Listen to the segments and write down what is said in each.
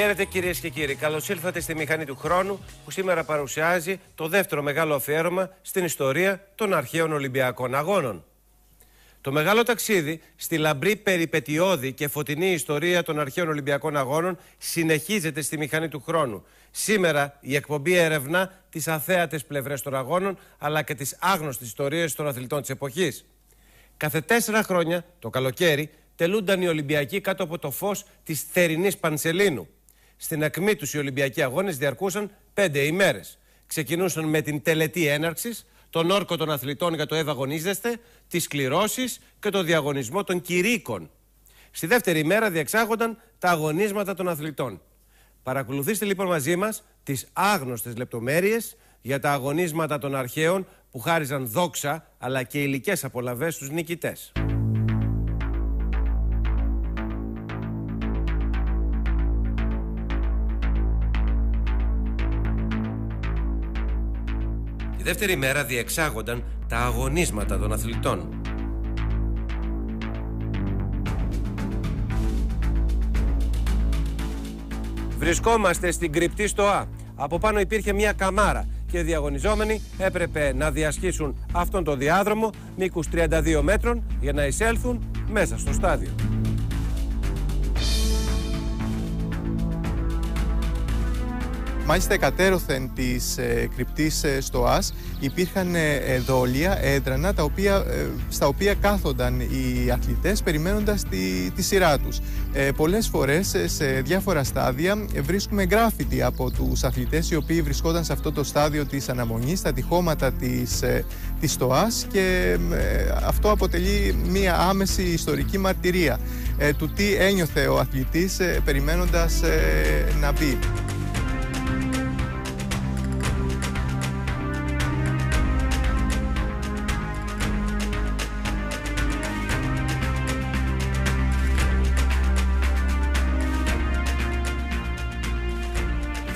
Χαίρετε κυρίες και κύριοι. Καλώς ήλθατε στη μηχανή του χρόνου που σήμερα παρουσιάζει το δεύτερο μεγάλο αφιέρωμα στην ιστορία των αρχαίων Ολυμπιακών Αγώνων. Το μεγάλο ταξίδι στη λαμπρή περιπετειώδη και φωτεινή ιστορία των αρχαίων Ολυμπιακών Αγώνων συνεχίζεται στη μηχανή του χρόνου. Σήμερα η εκπομπή ερευνά τις αθέατες πλευρές των αγώνων αλλά και τις άγνωστες ιστορίες των αθλητών της εποχής. Κάθε τέσσερα χρόνια, το καλοκαίρι, τελούνταν οι Ολυμπιακοί κάτω από το φως της θερινής Πανσελίνου. Στην ακμή τους οι Ολυμπιακοί Αγώνες διαρκούσαν πέντε ημέρες. Ξεκινούσαν με την τελετή έναρξης, τον όρκο των αθλητών για το ευαγωνίζεστε, τις κληρώσεις και το διαγωνισμό των κηρύκων. Στη δεύτερη ημέρα διεξάγονταν τα αγωνίσματα των αθλητών. Παρακολουθήστε λοιπόν μαζί μας τις άγνωστες λεπτομέρειες για τα αγωνίσματα των αρχαίων που χάριζαν δόξα αλλά και υλικές απολαβές στους νικητές. Δεύτερη μέρα διεξάγονταν τα αγωνίσματα των αθλητών. Βρισκόμαστε στην κρυπτή στοά. Από πάνω υπήρχε μια καμάρα και οι διαγωνιζόμενοι έπρεπε να διασχίσουν αυτόν τον διάδρομο μήκους 32 μέτρων για να εισέλθουν μέσα στο στάδιο. Μάλιστα εκατέρωθεν της ε, κρυπτής ε, στοάς υπήρχαν ε, δόλια, έδρανα, τα οποία, ε, στα οποία κάθονταν οι αθλητές περιμένοντας τη, τη σειρά τους. Ε, πολλές φορές σε διάφορα στάδια βρίσκουμε γκράφιτι από τους αθλητές οι οποίοι βρισκόταν σε αυτό το στάδιο της αναμονής, στα τυχώματα της, της στοάς και αυτό αποτελεί μία άμεση ιστορική μαρτυρία του τι ένιωθε ο αθλητής περιμένοντας να μπει.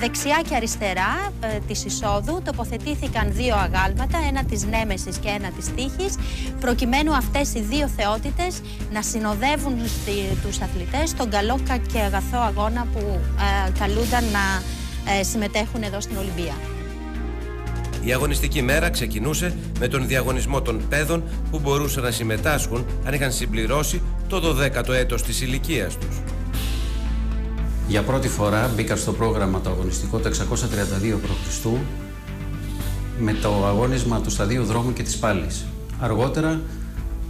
Δεξιά και αριστερά ε, της εισόδου τοποθετήθηκαν δύο αγάλματα, ένα της Νέμεσης και ένα της Τύχης, προκειμένου αυτές οι δύο θεότητες να συνοδεύουν τους αθλητές στον καλό και αγαθό αγώνα που ε, καλούνταν να ε, συμμετέχουν εδώ στην Ολυμπία. Η αγωνιστική μέρα ξεκινούσε με τον διαγωνισμό των παιδών που μπορούσαν να συμμετάσχουν αν είχαν συμπληρώσει το 12ο έτος της ηλικίας τους. Για πρώτη φορά μπήκα στο πρόγραμμα το αγωνιστικό το 632 π.Χ. με το αγώνισμα του σταδίου δρόμου και της πάλης. Αργότερα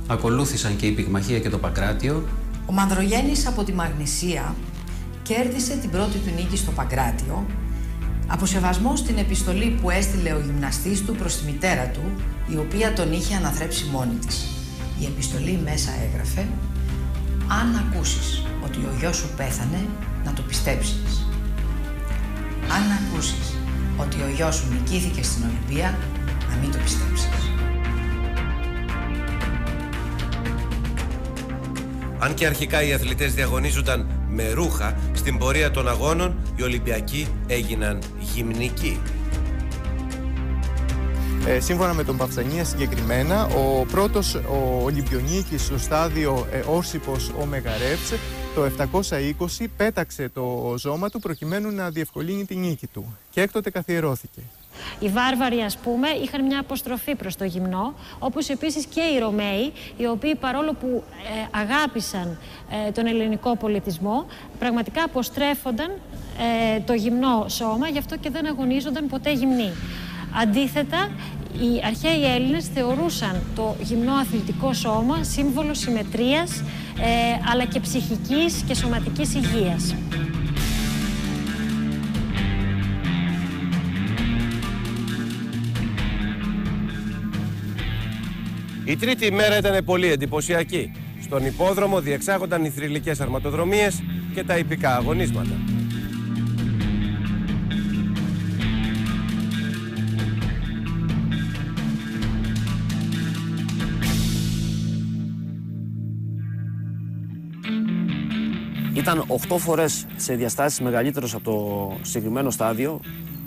ακολούθησαν και η Πυγμαχία και το Παγκράτιο. Ο Μανδρογέννης από τη Μαγνησία κέρδισε την πρώτη του νίκη στο Παγκράτιο από σεβασμό στην επιστολή που έστειλε ο γυμναστής του προς τη μητέρα του, η οποία τον είχε αναθρέψει μόνη της. Η επιστολή μέσα έγραφε «Αν ακούσεις ότι ο γιος σου πέθανε, να το πιστέψεις. Αν ακούσεις ότι ο γιος σου νικήθηκε στην Ολυμπία, να μην το πιστέψεις. Αν και αρχικά οι αθλητές διαγωνίζονταν με ρούχα, στην πορεία των αγώνων οι Ολυμπιακοί έγιναν γυμνικοί. Ε, σύμφωνα με τον Παυστανία συγκεκριμένα, ο πρώτος ο Ολυμπιονίκης στο στάδιο ε, Όρσιπος ο Μεγαρεύτς το 720 πέταξε το ζώμα του προκειμένου να διευκολύνει την νίκη του και έκτοτε καθιερώθηκε. Οι βάρβαροι, ας πούμε, είχαν μια αποστροφή προς το γυμνό, όπως επίσης και οι Ρωμαίοι, οι οποίοι παρόλο που ε, αγάπησαν ε, τον ελληνικό πολιτισμό, πραγματικά αποστρέφονταν ε, το γυμνό σώμα, γι' αυτό και δεν αγωνίζονταν ποτέ γυμνοί. Αντίθετα, οι αρχαίοι Έλληνες θεωρούσαν το γυμνό αθλητικό σώμα σύμβολο συμμετρίας ε, αλλά και ψυχικής και σωματικής υγείας. Η τρίτη ημέρα ήταν πολύ εντυπωσιακή. Στον υπόδρομο διεξάγονταν οι θρηλυκές αρματοδρομίες και τα υπηκά αγωνίσματα. Ήταν 8 φορές σε διαστάσεις μεγαλύτερος από το συγκεκριμένο στάδιο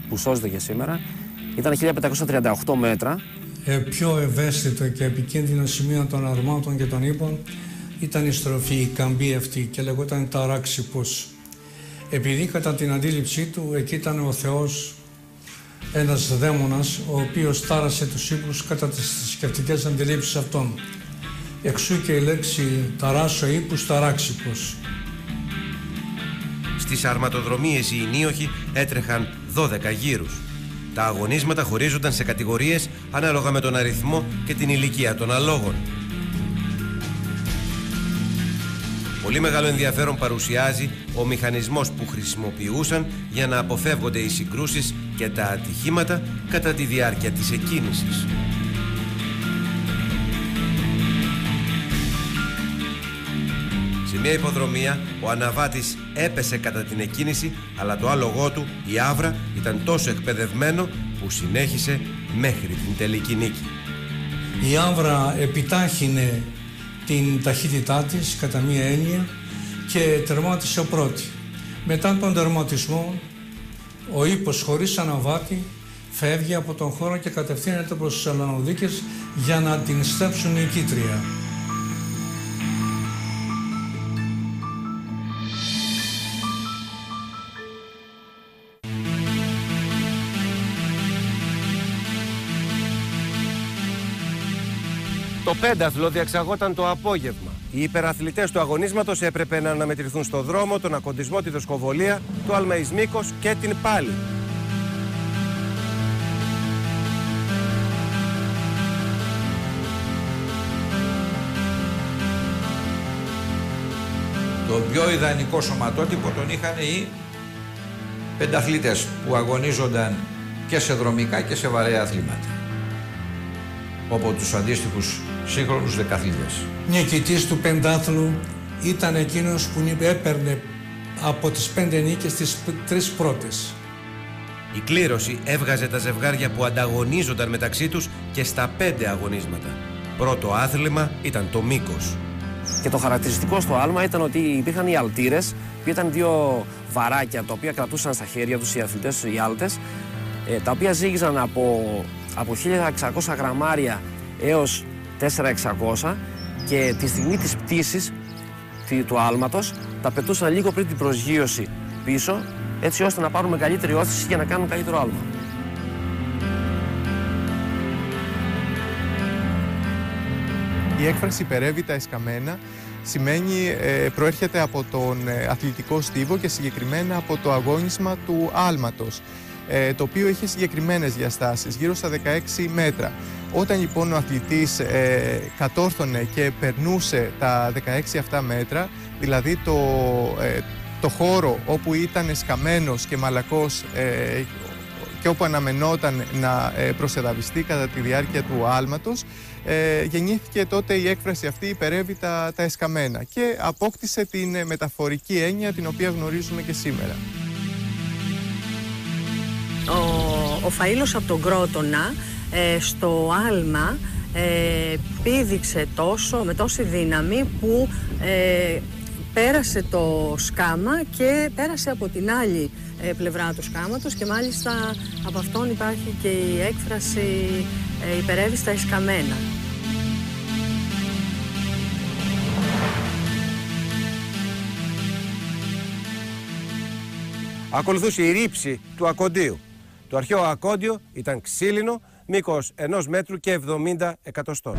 που σώζεται και σήμερα. Ήταν 1538 μέτρα. Ε, πιο ευαίσθητο και επικίνδυνο σημείο των αρμάτων και των ύπων ήταν η στροφή, η καμπή αυτή και λεγόταν ταράξιπος. επειδή κατά την αντίληψή του εκεί ήταν ο Θεός ένας δαίμονας ο οποίος τάρασε τους ύπνους κατά τις θρησκευτικές αντιλήψεις αυτών. Εξού και η λέξη ταράσω ύπους ταράξικος. Στις αρματοδρομίες οι ενίοχοι έτρεχαν 12 γύρους. Τα αγωνίσματα χωρίζονταν σε κατηγορίες ανάλογα με τον αριθμό και την ηλικία των αλόγων. Πολύ μεγάλο ενδιαφέρον παρουσιάζει ο μηχανισμός που χρησιμοποιούσαν για να αποφεύγονται οι συγκρούσεις και τα ατυχήματα κατά τη διάρκεια της εκκίνησης. Σε μια υποδρομία ο αναβάτης έπεσε κατά την εκκίνηση αλλά το άλογό του, η Άβρα, ήταν τόσο εκπαιδευμένο που συνέχισε μέχρι την τελική νίκη. Η Άβρα επιτάχυνε την ταχύτητά της κατά μία έννοια και τερμάτισε πρώτη. Μετά τον τερματισμό ο ύπος χωρίς αναβάτη φεύγει από τον χώρο και κατευθύνεται προς τις Αλανοδίκες για να την στέψουν οι κήτρια. Πένταθλο διαξαγόταν το απόγευμα. Οι υπεραθλητές του αγωνίσματος έπρεπε να αναμετρηθούν στο δρόμο, τον ακοντισμό, τη δοσκοβολία, το αλμαϊσμίκο και την πάλη. Το πιο ιδανικό σωματότυπο τον είχαν οι πενταθλητές που αγωνίζονταν και σε δρομικά και σε βαρέα αθλήματα. Από τους αντίστοιχους σύγχρονους δεκαθλητές. Νικητής του πεντάθλου ήταν εκείνος που έπαιρνε από τις πέντε νίκες τις τρεις πρώτες. Η κλήρωση έβγαζε τα ζευγάρια που ανταγωνίζονταν μεταξύ τους και στα πέντε αγωνίσματα. Πρώτο άθλημα ήταν το μήκος. Και το χαρακτηριστικό στο άλμα ήταν ότι υπήρχαν οι αλτήρες, που ήταν δύο βαράκια τα οποία κρατούσαν στα χέρια τους οι αθλητές, οι άλτες, ε, τα οποία ζύγιζαν από, από 1600 γραμμάρια έως 4600 και τη στιγμή της πτήσης του άλματος τα πετούσαν λίγο πριν την προσγείωση πίσω έτσι ώστε να πάρουν μεγαλύτερη όθηση και να κάνουν καλύτερο άλμα. Η έκφραση «υπερεύει τα εσκαμένα» σημαίνει, ε, προέρχεται από τον ε, αθλητικό στίβο και συγκεκριμένα από το αγώνισμα του άλματος, ε, το οποίο είχε συγκεκριμένες διαστάσεις, γύρω στα 16 μέτρα. Όταν λοιπόν ο αθλητής ε, κατόρθωνε και περνούσε τα 16 αυτά μέτρα, δηλαδή το, ε, το χώρο όπου ήταν σκαμμένος και μαλακός ε, και όπου αναμενόταν να ε, προσεδαβιστεί κατά τη διάρκεια του άλματος, ε, γεννήθηκε τότε η έκφραση αυτή «υπερεύει τα, τα εσκαμμένα» και απόκτησε την μεταφορική έννοια την οποία γνωρίζουμε και σήμερα. Ο, ο Φαΐλος από τον Κρότονα ε, στο άλμα ε, πήδηξε τόσο, με τόση δύναμη που ε, πέρασε το σκάμα και πέρασε από την άλλη ε, πλευρά του σκάματος και μάλιστα από αυτόν υπάρχει και η έκφραση ε, υπερεύει στα εσκαμμένα. Ακολουθούσε η ρήψη του ακοντίου. Το αρχαίο ακόντιο ήταν ξύλινο μήκος ενός μέτρου και 70 εκατοστών.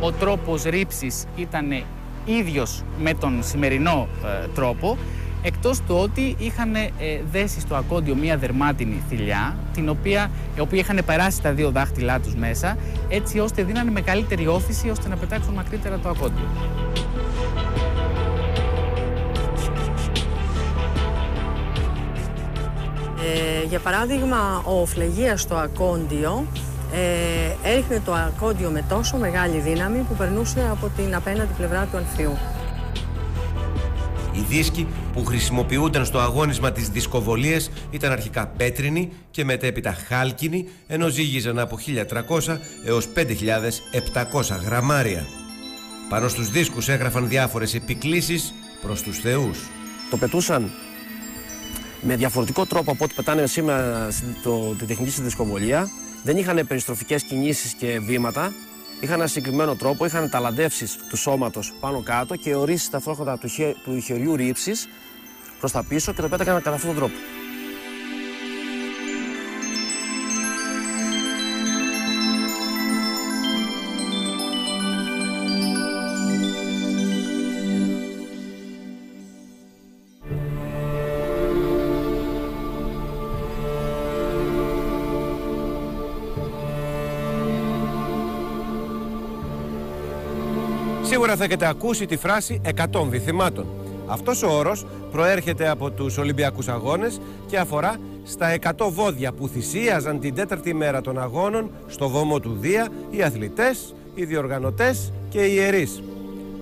Ο τρόπος ρήψης ήταν ίδιος με τον σημερινό ε, τρόπο, εκτός του ότι είχαν ε, δέσει στο ακόντιο μία δερμάτινη θηλιά, την οποία, η οποία είχαν περάσει τα δύο δάχτυλά τους μέσα, έτσι ώστε δίνανε μεγαλύτερη όθηση ώστε να πετάξουν μακρύτερα το ακόντιο. Ε, για παράδειγμα, ο φλεγίας στο ακόντιο ε, έριχνε το ακόντιο με τόσο μεγάλη δύναμη που περνούσε από την απέναντι πλευρά του ανθιού. Οι δίσκοι που χρησιμοποιούνταν στο αγώνισμα της δισκοβολίας ήταν αρχικά πέτρινοι και μετέπειτα χάλκινοι, ενώ ζύγιζαν από 1.300 έως 5.700 γραμμάρια. Πάνω στους δίσκους έγραφαν διάφορες επικλήσεις προς τους θεούς. Το πετούσαν με διαφορετικό τρόπο από ό,τι πετάνε σήμερα το, τη τεχνική συνδυσκοβολία. Δεν είχαν περιστροφικές κινήσεις και βήματα. είχαν ένα συγκεκριμένο τρόπο, είχαν ταλαντεύσεις του σώματος πάνω κάτω και ορίσει ταυτόχρονα του, χε, του χεριού ρήψης προς τα πίσω και το πέταγαν κατά αυτόν τον τρόπο. Σίγουρα θα έχετε ακούσει τη φράση 100 βυθιμάτων. Αυτός ο όρος προέρχεται από τους Ολυμπιακούς Αγώνες και αφορά στα 100 βόδια που θυσίαζαν την τέταρτη μέρα των αγώνων στο βωμό του Δία οι αθλητές, οι διοργανωτές και οι ιερείς.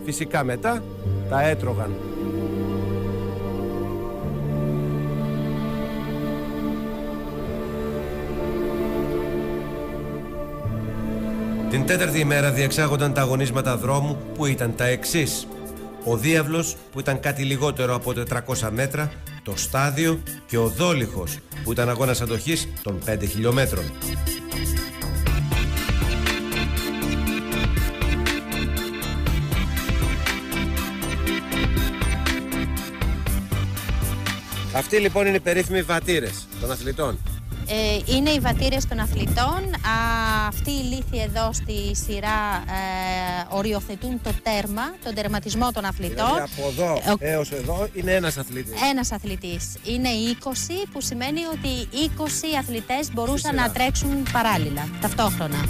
Φυσικά μετά τα έτρωγαν. Την τέταρτη ημέρα διεξάγονταν τα αγωνίσματα δρόμου που ήταν τα εξής. Ο Διάβλος που ήταν κάτι λιγότερο από 400 μέτρα, το Στάδιο και ο Δόλιχος που ήταν αγώνας αντοχής των 5 χιλιόμετρων. Αυτοί λοιπόν είναι οι περίφημοι βατήρες των αθλητών. Ε, είναι οι βατήρες των αθλητών. Α, αυτοί οι λύθοι εδώ στη σειρά ε, οριοθετούν το τέρμα, τον τερματισμό των αθλητών. Δηλαδή από εδώ Ο- έως εδώ είναι ένας αθλητής. Ένας αθλητής. Είναι 20 που σημαίνει ότι 20 αθλητές μπορούσαν σειρά. να τρέξουν παράλληλα, ταυτόχρονα.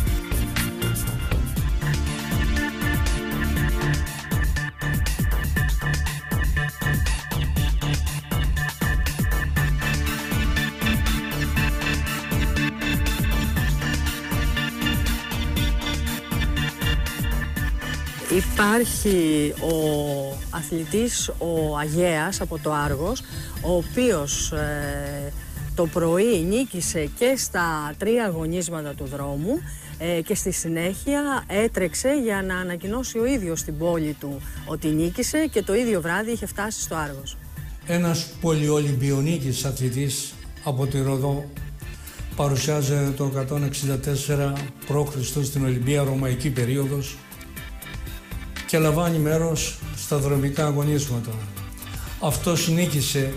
Υπάρχει ο αθλητής ο Αγέας από το Άργος, ο οποίος ε, το πρωί νίκησε και στα τρία αγωνίσματα του δρόμου ε, και στη συνέχεια έτρεξε για να ανακοινώσει ο ίδιος στην πόλη του ότι νίκησε και το ίδιο βράδυ είχε φτάσει στο Άργος. Ένας πολυολυμπιονίκης αθλητής από τη Ροδό παρουσιάζεται το 164 π.Χ. στην Ολυμπία Ρωμαϊκή περίοδος και λαμβάνει μέρος στα δρομικά αγωνίσματα. Αυτός νίκησε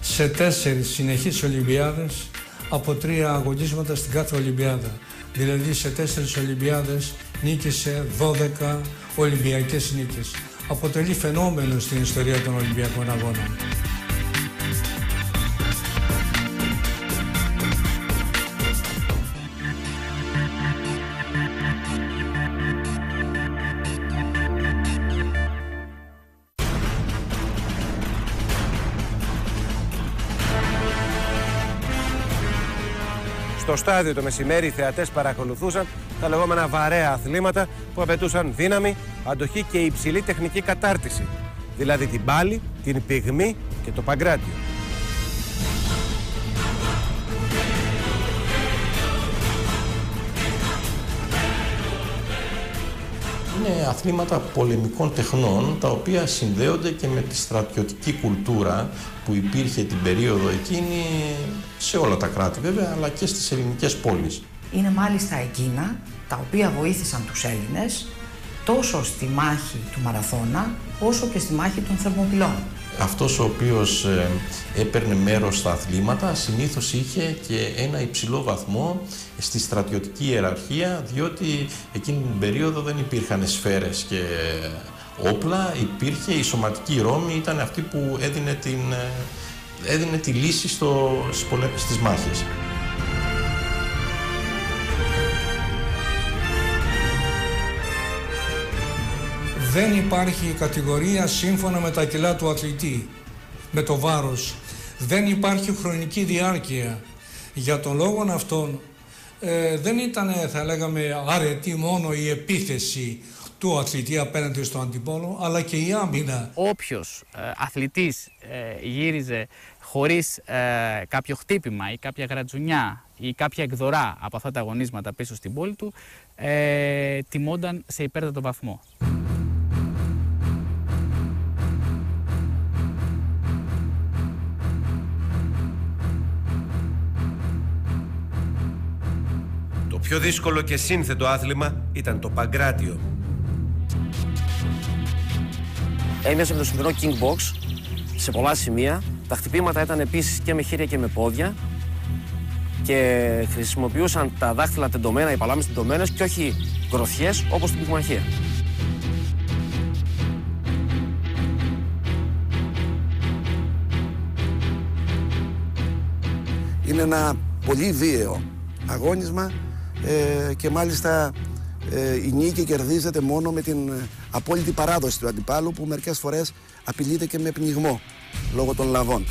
σε τέσσερις συνεχείς Ολυμπιάδες από τρία αγωνίσματα στην κάθε Ολυμπιάδα. Δηλαδή σε τέσσερις Ολυμπιάδες νίκησε 12 Ολυμπιακές νίκες. Αποτελεί φαινόμενο στην ιστορία των Ολυμπιακών Αγώνων. Στο στάδιο το μεσημέρι οι θεατές παρακολουθούσαν τα λεγόμενα βαρέα αθλήματα που απαιτούσαν δύναμη, αντοχή και υψηλή τεχνική κατάρτιση. Δηλαδή την πάλη, την πυγμή και το παγκράτιο. Είναι αθλήματα πολεμικών τεχνών τα οποία συνδέονται και με τη στρατιωτική κουλτούρα που υπήρχε την περίοδο εκείνη σε όλα τα κράτη βέβαια αλλά και στις ελληνικές πόλεις. Είναι μάλιστα εκείνα τα οποία βοήθησαν τους Έλληνες τόσο στη μάχη του Μαραθώνα όσο και στη μάχη των Θερμοπυλών. Αυτός ο οποίος ε, έπαιρνε μέρος στα αθλήματα συνήθως είχε και ένα υψηλό βαθμό στη στρατιωτική ιεραρχία διότι εκείνη την περίοδο δεν υπήρχαν σφαίρες και όπλα, υπήρχε η σωματική ρόμη, ήταν αυτή που έδινε, την, ε, έδινε τη λύση στο, στις, πολε- στις μάχες. Δεν υπάρχει κατηγορία σύμφωνα με τα κιλά του αθλητή, με το βάρος. Δεν υπάρχει χρονική διάρκεια. Για τον λόγο αυτόν ε, δεν ήταν, θα λέγαμε, αρετή μόνο η επίθεση του αθλητή απέναντι στο αντιπόλο, αλλά και η άμυνα. Όποιος ε, αθλητής ε, γύριζε χωρίς ε, κάποιο χτύπημα ή κάποια γρατζουνιά ή κάποια εκδορά από αυτά τα αγωνίσματα πίσω στην πόλη του, ε, τιμόνταν σε υπέρτατο βαθμό. Το πιο δύσκολο και σύνθετο άθλημα ήταν το Παγκράτιο. Έμοιαζε με το σημερινό King Box σε πολλά σημεία. Τα χτυπήματα ήταν επίσης και με χέρια και με πόδια και χρησιμοποιούσαν τα δάχτυλα τεντωμένα, οι παλάμες τεντωμένες και όχι γροθιές όπως στην πυγμαχία. Είναι ένα πολύ βίαιο αγώνισμα ε, και μάλιστα ε, η νίκη κερδίζεται μόνο με την απόλυτη παράδοση του αντιπάλου που μερικές φορές απειλείται και με πνιγμό λόγω των λαβών.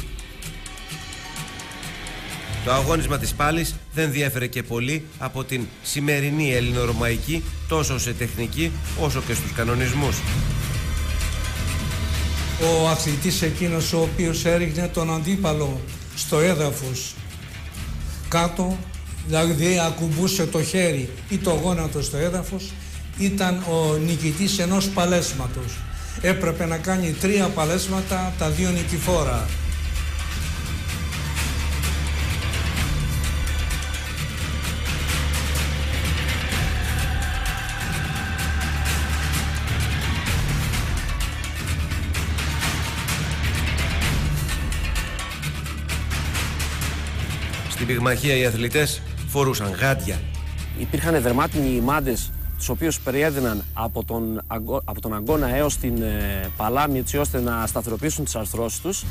Το αγώνισμα της πάλης δεν διέφερε και πολύ από την σημερινή ελληνορωμαϊκή τόσο σε τεχνική όσο και στους κανονισμούς. Ο αθλητής εκείνος ο οποίος έριχνε τον αντίπαλο στο έδαφος κάτω, δηλαδή ακουμπούσε το χέρι ή το γόνατο στο έδαφος, ήταν ο νικητής ενός παλέσματος. Έπρεπε να κάνει τρία παλέσματα, τα δύο νικηφόρα. Στην πυγμαχία οι αθλητές φορούσαν γάντια. Υπήρχαν δερμάτινοι μάντες τους οποίους περιέδυναν από τον, από τον αγκώνα έως την ε, παλάμη έτσι ώστε να σταθεροποιήσουν τις αρθρώσεις τους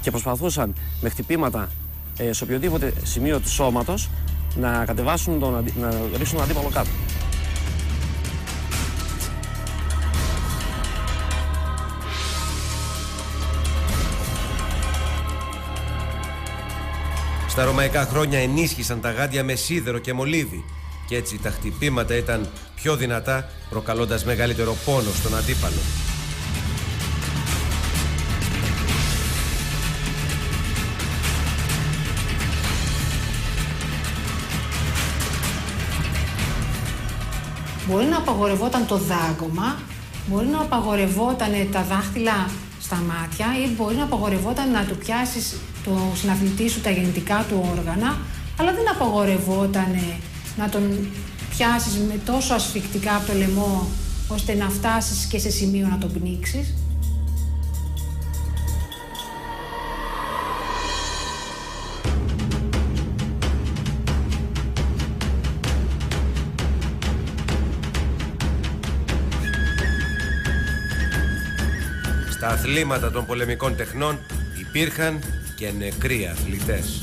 και προσπαθούσαν με χτυπήματα ε, σε οποιοδήποτε σημείο του σώματος να κατεβάσουν τον, να ρίξουν τον αντίπαλο κάτω. Στα ρωμαϊκά χρόνια ενίσχυσαν τα γάντια με σίδερο και μολύβι και έτσι τα χτυπήματα ήταν πιο δυνατά προκαλώντας μεγαλύτερο πόνο στον αντίπαλο. Μπορεί να απαγορευόταν το δάγκωμα, μπορεί να απαγορευόταν τα δάχτυλα στα μάτια ή μπορεί να απαγορευόταν να του πιάσεις το συναθλητή σου τα γεννητικά του όργανα, αλλά δεν απαγορευόταν να τον πιάσεις με τόσο ασφικτικά από το λαιμό ώστε να φτάσεις και σε σημείο να τον πνίξεις. Στα αθλήματα των πολεμικών τεχνών υπήρχαν και νεκροί αθλητές.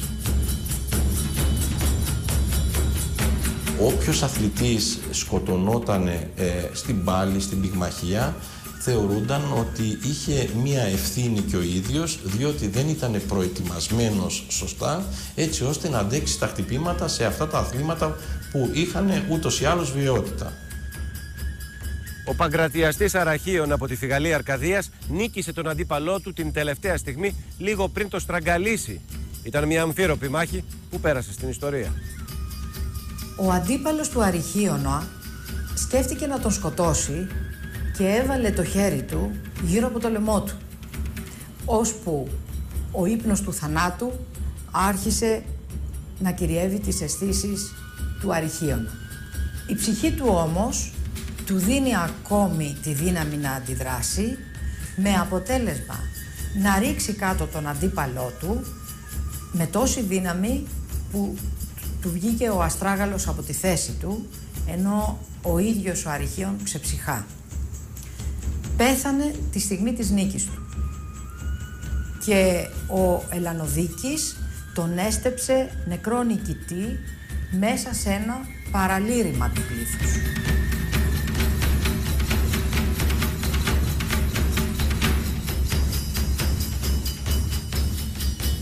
Όποιος αθλητής σκοτωνόταν ε, στην πάλη, στην πυγμαχία, θεωρούνταν ότι είχε μία ευθύνη και ο ίδιος, διότι δεν ήταν προετοιμασμένος σωστά, έτσι ώστε να αντέξει τα χτυπήματα σε αυτά τα αθλήματα που είχαν ούτως ή άλλως βιαιότητα. Ο Παγκρατιαστής Αραχίων από τη Φιγαλία Αρκαδίας νίκησε τον αντίπαλό του την τελευταία στιγμή λίγο πριν το στραγγαλίσει. Ήταν μια αμφίροπη μάχη που πέρασε στην ιστορία. Ο αντίπαλος του Αριχίωνα σκέφτηκε να τον σκοτώσει και έβαλε το χέρι του γύρω από το λαιμό του. Ώσπου ο ύπνος του θανάτου άρχισε να κυριεύει τις αισθήσεις του Αριχίωνα. Η ψυχή του όμως του δίνει ακόμη τη δύναμη να αντιδράσει με αποτέλεσμα να ρίξει κάτω τον αντίπαλό του με τόση δύναμη που του βγήκε ο αστράγαλος από τη θέση του ενώ ο ίδιος ο Αριχίων ξεψυχά. Πέθανε τη στιγμή της νίκης του και ο Ελανοδίκης τον έστεψε νεκρό νικητή μέσα σε ένα παραλήρημα του πλήθους.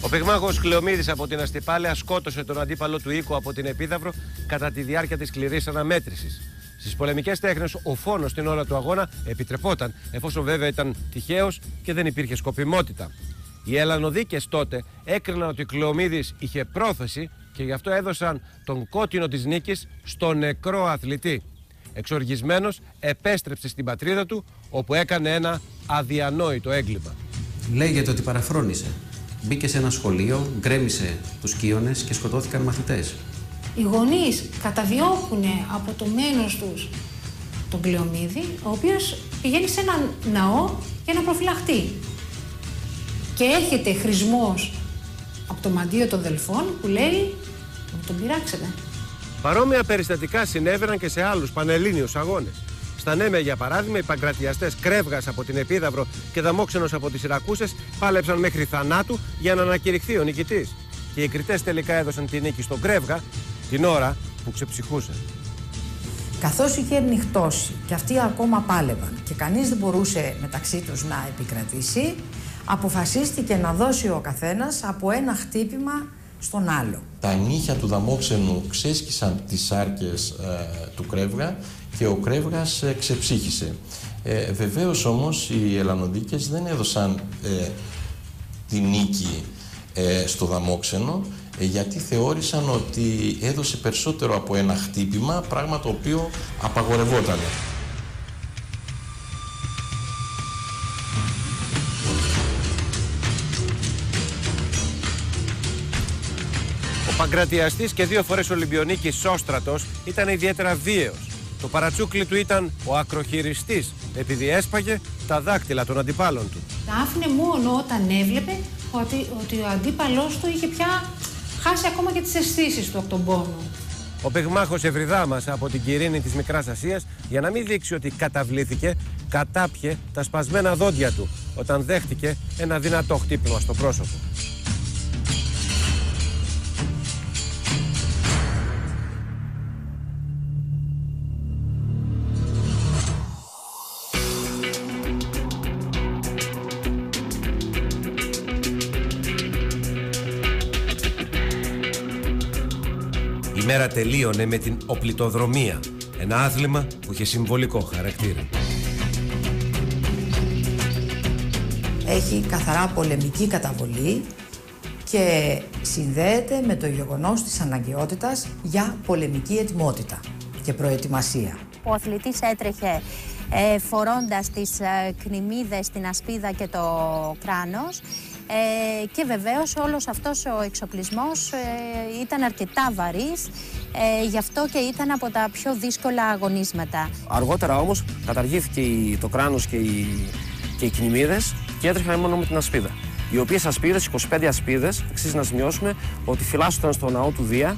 Ο πυγμάχο Κλεομίδη από την Αστυπάλαια σκότωσε τον αντίπαλο του οίκου από την Επίδαυρο κατά τη διάρκεια της σκληρής αναμέτρησης. Στις πολεμικές τέχνες, ο φόνος στην ώρα του αγώνα επιτρεπόταν, εφόσον βέβαια ήταν τυχαίος και δεν υπήρχε σκοπιμότητα. Οι Ελλανοδίκες τότε έκριναν ότι ο Κλεομίδη είχε πρόθεση και γι' αυτό έδωσαν τον κότινο της νίκης στον νεκρό αθλητή. Εξοργισμένος, επέστρεψε στην πατρίδα του, όπου έκανε ένα αδιανόητο έγκλημα. Λέγεται ότι παραφρόνησε μπήκε σε ένα σχολείο, γκρέμισε τους κύονες και σκοτώθηκαν μαθητές. οι γονείς καταδιώκουν από το μένος τους τον Κλεομίδη, ο οποίος πηγαίνει σε έναν ναό για να προφυλαχτεί. Και έρχεται χρησμός από το μαντίο των Δελφών που λέει «Μου τον πειράξετε». Παρόμοια περιστατικά συνέβαιναν και σε άλλους πανελλήνιους αγώνες. Στα Νέμια, για παράδειγμα, οι παγκρατιαστές Κρέβγας από την Επίδαυρο και Δαμόξενος από τις Ιρακούσες πάλεψαν μέχρι θανάτου για να ανακηρυχθεί ο νικητής. Και οι κριτές τελικά έδωσαν τη νίκη στον Κρέβγα την ώρα που ξεψυχούσε. Καθώς είχε νυχτώσει και αυτοί ακόμα πάλευαν και κανείς δεν μπορούσε μεταξύ τους να επικρατήσει, αποφασίστηκε να δώσει ο καθένας από ένα χτύπημα στον άλλο. Τα νύχια του Δαμόξενου ξέσκισαν τις άρκες ε, του Κρέβγα και ο Κρέβγας ε, ξεψύχησε. Ε, βεβαίως όμως οι Ελλανοδίκες δεν έδωσαν ε, τη νίκη ε, στο Δαμόξενο ε, γιατί θεώρησαν ότι έδωσε περισσότερο από ένα χτύπημα, πράγμα το οποίο απαγορευόταν. Ο Παγκρατιαστής και δύο φορές Ολυμπιονίκης Σόστρατος ήταν ιδιαίτερα βίαιος. Το παρατσούκλι του ήταν ο ακροχειριστής επειδή έσπαγε τα δάκτυλα των αντιπάλων του. Τα άφηνε μόνο όταν έβλεπε ότι, ότι ο αντίπαλός του είχε πια χάσει ακόμα και τις αισθήσεις του από τον πόνο. Ο πυγμάχος Ευρυδά μας από την Κυρίνη της Μικράς Ασίας για να μην δείξει ότι καταβλήθηκε, κατάπιε τα σπασμένα δόντια του όταν δέχτηκε ένα δυνατό χτύπημα στο πρόσωπο. Μέρα τελείωνε με την οπλιτοδρομία, ένα άθλημα που είχε συμβολικό χαρακτήρα. Έχει καθαρά πολεμική καταβολή και συνδέεται με το γεγονός της αναγκαιότητας για πολεμική ετοιμότητα και προετοιμασία. Ο αθλητής έτρεχε ε, φορώντας τις ε, κνημίδες, την ασπίδα και το κράνος ε, και βεβαίως όλος αυτός ο εξοπλισμός ε, ήταν αρκετά βαρύς ε, γι' αυτό και ήταν από τα πιο δύσκολα αγωνίσματα. Αργότερα όμως καταργήθηκε η- το κράνος και οι, και οι κνημίδες και έτρεχαν μόνο με την ασπίδα. Οι οποίες ασπίδες, 25 ασπίδες, αξίζει να σημειώσουμε ότι φυλάσσονταν στο ναό του Δία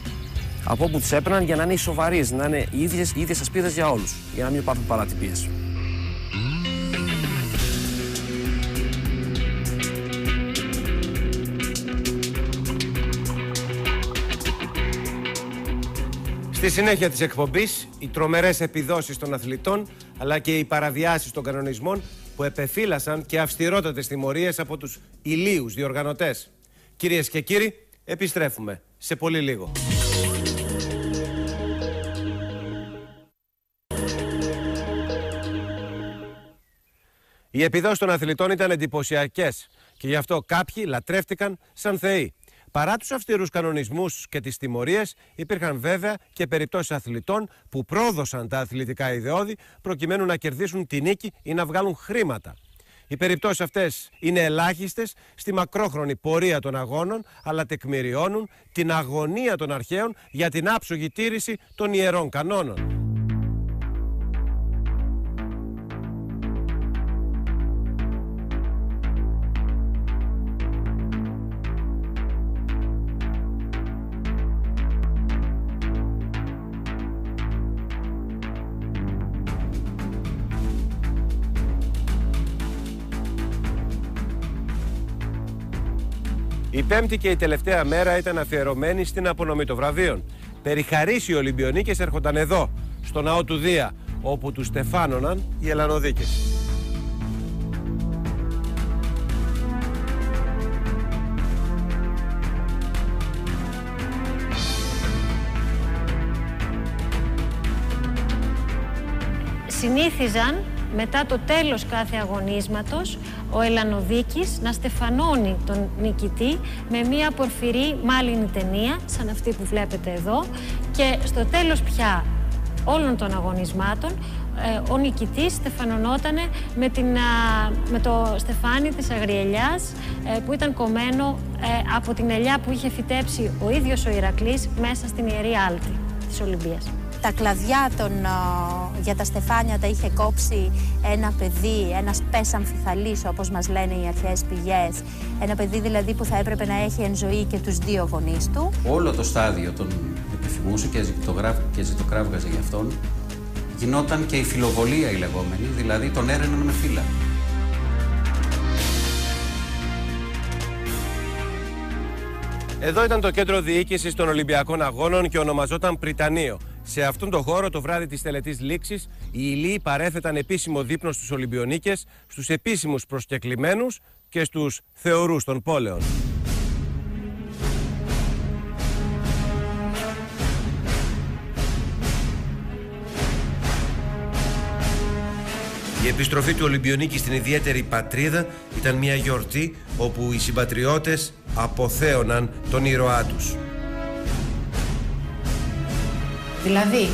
από όπου τις έπαιρναν για να είναι ισοβαρείς, να είναι οι ίδιες, οι ίδιες ασπίδες για όλους, για να μην υπάρχουν παρατυπίες. Στη συνέχεια της εκπομπής, οι τρομερές επιδόσεις των αθλητών αλλά και οι παραβιάσεις των κανονισμών που επεφύλασαν και αυστηρότατες τιμωρίες από τους ηλίους διοργανωτές. Κυρίες και κύριοι, επιστρέφουμε σε πολύ λίγο. Οι επιδόσεις των αθλητών ήταν εντυπωσιακές και γι' αυτό κάποιοι λατρεύτηκαν σαν θεοί. Παρά τους αυστηρούς κανονισμούς και τις τιμωρίες, υπήρχαν βέβαια και περιπτώσεις αθλητών που πρόδωσαν τα αθλητικά ιδεώδη προκειμένου να κερδίσουν τη νίκη ή να βγάλουν χρήματα. Οι περιπτώσεις αυτές είναι ελάχιστες στη μακρόχρονη πορεία των αγώνων, αλλά τεκμηριώνουν την αγωνία των αρχαίων για την άψογη τήρηση των ιερών κανόνων. Πέμπτη και η τελευταία μέρα ήταν αφιερωμένη στην απονομή των βραβείων. Περιχαρείς οι Ολυμπιονίκες έρχονταν εδώ, στο ναό του Δία, όπου τους στεφάνωναν οι Ελλανοδίκες. συνήθιζαν μετά το τέλος κάθε αγωνίσματος ο Ελλανοδίκης να στεφανώνει τον νικητή με μία πορφυρή μάλινη ταινία, σαν αυτή που βλέπετε εδώ και στο τέλος πια όλων των αγωνισμάτων ε, ο νικητής στεφανωνόταν με, την, με το στεφάνι της Αγριελιάς ε, που ήταν κομμένο ε, από την ελιά που είχε φυτέψει ο ίδιος ο Ηρακλής μέσα στην Ιερή Άλτη της Ολυμπίας. Τα κλαδιά των, για τα στεφάνια τα είχε κόψει ένα παιδί, ένας πες αμφιθαλής όπως μας λένε οι αρχαίες πηγές. Ένα παιδί δηλαδή που θα έπρεπε να έχει εν ζωή και τους δύο γονείς του. Όλο το στάδιο των επιθυμούσε και, και ζητοκράβγαζε για αυτόν γινόταν και η φιλοβολία η λεγόμενη, δηλαδή τον έρεναν με φύλλα. Εδώ ήταν το κέντρο διοίκησης των Ολυμπιακών Αγώνων και ονομαζόταν Πριτανείο. Σε αυτόν τον χώρο, το βράδυ της τελετής λήξης, οι Ηλίοι παρέθεταν επίσημο δείπνος στους Ολυμπιονίκες, στους επίσημους προσκεκλημένους και στους θεωρούς των πόλεων. Η επιστροφή του Ολυμπιονίκη στην ιδιαίτερη πατρίδα ήταν μια γιορτή όπου οι συμπατριώτες αποθέωναν τον ήρωά τους. Δηλαδή,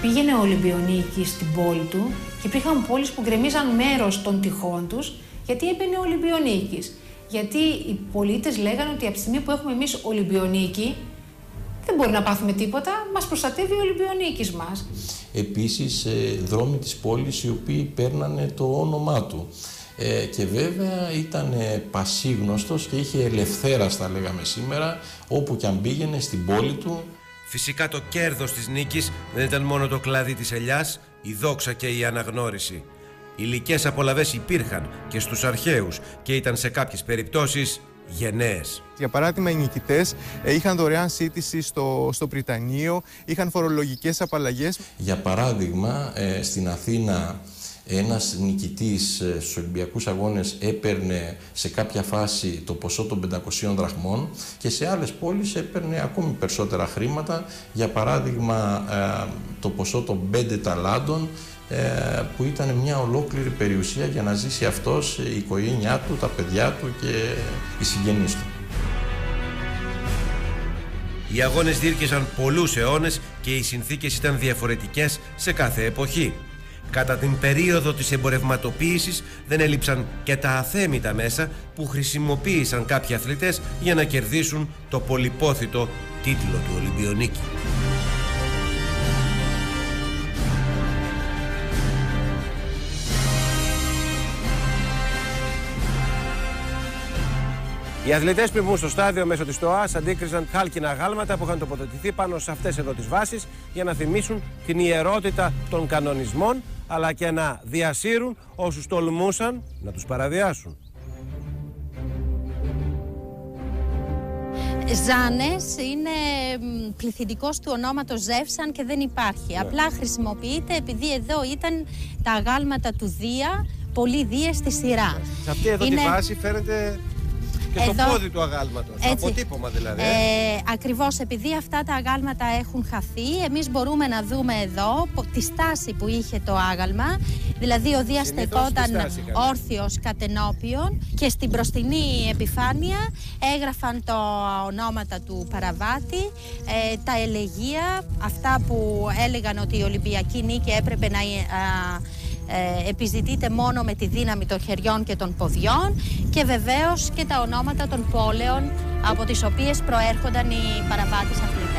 πήγαινε ο Ολυμπιονίκης στην πόλη του και υπήρχαν πόλεις που γκρεμίζαν μέρος των τυχών τους γιατί έμπαινε ο Ολυμπιονίκης. Γιατί οι πολίτες λέγανε ότι από τη στιγμή που έχουμε εμείς Ολυμπιονίκη δεν μπορεί να πάθουμε τίποτα, μας προστατεύει ο Ολυμπιονίκης μας. Επίσης, ε, δρόμοι της πόλης οι οποίοι παίρνανε το όνομά του. Ε, και βέβαια ήταν πασίγνωστος και είχε ελευθέραστα λέγαμε σήμερα όπου και αν πήγαινε στην πόλη του. Φυσικά το κέρδος της νίκης δεν ήταν μόνο το κλαδί της ελιάς, η δόξα και η αναγνώριση. Υλικές απολαβές υπήρχαν και στους αρχαίους και ήταν σε κάποιες περιπτώσεις γενναίες. Για παράδειγμα, οι νικητές ε, είχαν δωρεάν σύντηση στο, στο Πριτανείο, είχαν φορολογικές απαλλαγές. Για παράδειγμα, ε, στην Αθήνα ένας νικητής ε, στους Ολυμπιακούς Αγώνες έπαιρνε σε κάποια φάση το ποσό των 500 δραχμών και σε άλλες πόλεις έπαιρνε ακόμη περισσότερα χρήματα, για παράδειγμα το ποσό των 5 ταλάντων ε, που ήταν μια ολόκληρη περιουσία για να ζήσει αυτός, η οικογένειά του, τα παιδιά του και οι συγγενείς του. Οι αγώνες διήρκεσαν πολλούς αιώνες και οι συνθήκες ήταν διαφορετικές σε κάθε εποχή. Κατά την περίοδο της εμπορευματοποίησης δεν έλειψαν και τα αθέμητα μέσα που χρησιμοποίησαν κάποιοι αθλητές για να κερδίσουν το πολυπόθητο τίτλο του Ολυμπιονίκη. Οι αθλητές που ήμουν στο στάδιο μέσω της ΤΟΑΣ αντίκριζαν χάλκινα γάλματα που είχαν τοποθετηθεί πάνω σε αυτές εδώ τις βάσεις για να θυμίσουν την ιερότητα των κανονισμών αλλά και να διασύρουν όσους τολμούσαν να τους παραδιάσουν. Ζάνες είναι πληθυντικός του ονόματος Ζεύσαν και δεν υπάρχει. Ναι. Απλά χρησιμοποιείται επειδή εδώ ήταν τα αγάλματα του Δία, πολλοί Δίες στη σειρά. Σε αυτή εδώ τη βάση φαίνεται και Εδώ, το πόδι του αγάλματος, το αποτύπωμα δηλαδή. Ε, ε ακριβώς επειδή αυτά τα αγάλματα έχουν χαθεί, εμείς μπορούμε να δούμε εδώ τη στάση που είχε το άγαλμα. Δηλαδή ο Δίας στεκόταν όρθιος κατενόπιον και στην μπροστινή επιφάνεια έγραφαν το ονόματα του παραβάτη, ε, τα ελεγεία, αυτά που έλεγαν ότι η Ολυμπιακή νίκη έπρεπε να... Ε, ε, επιζητείται μόνο με τη δύναμη των χεριών και των ποδιών και βεβαίως και τα ονόματα των πόλεων από τις οποίες προέρχονταν οι παραβάτες αθλητές.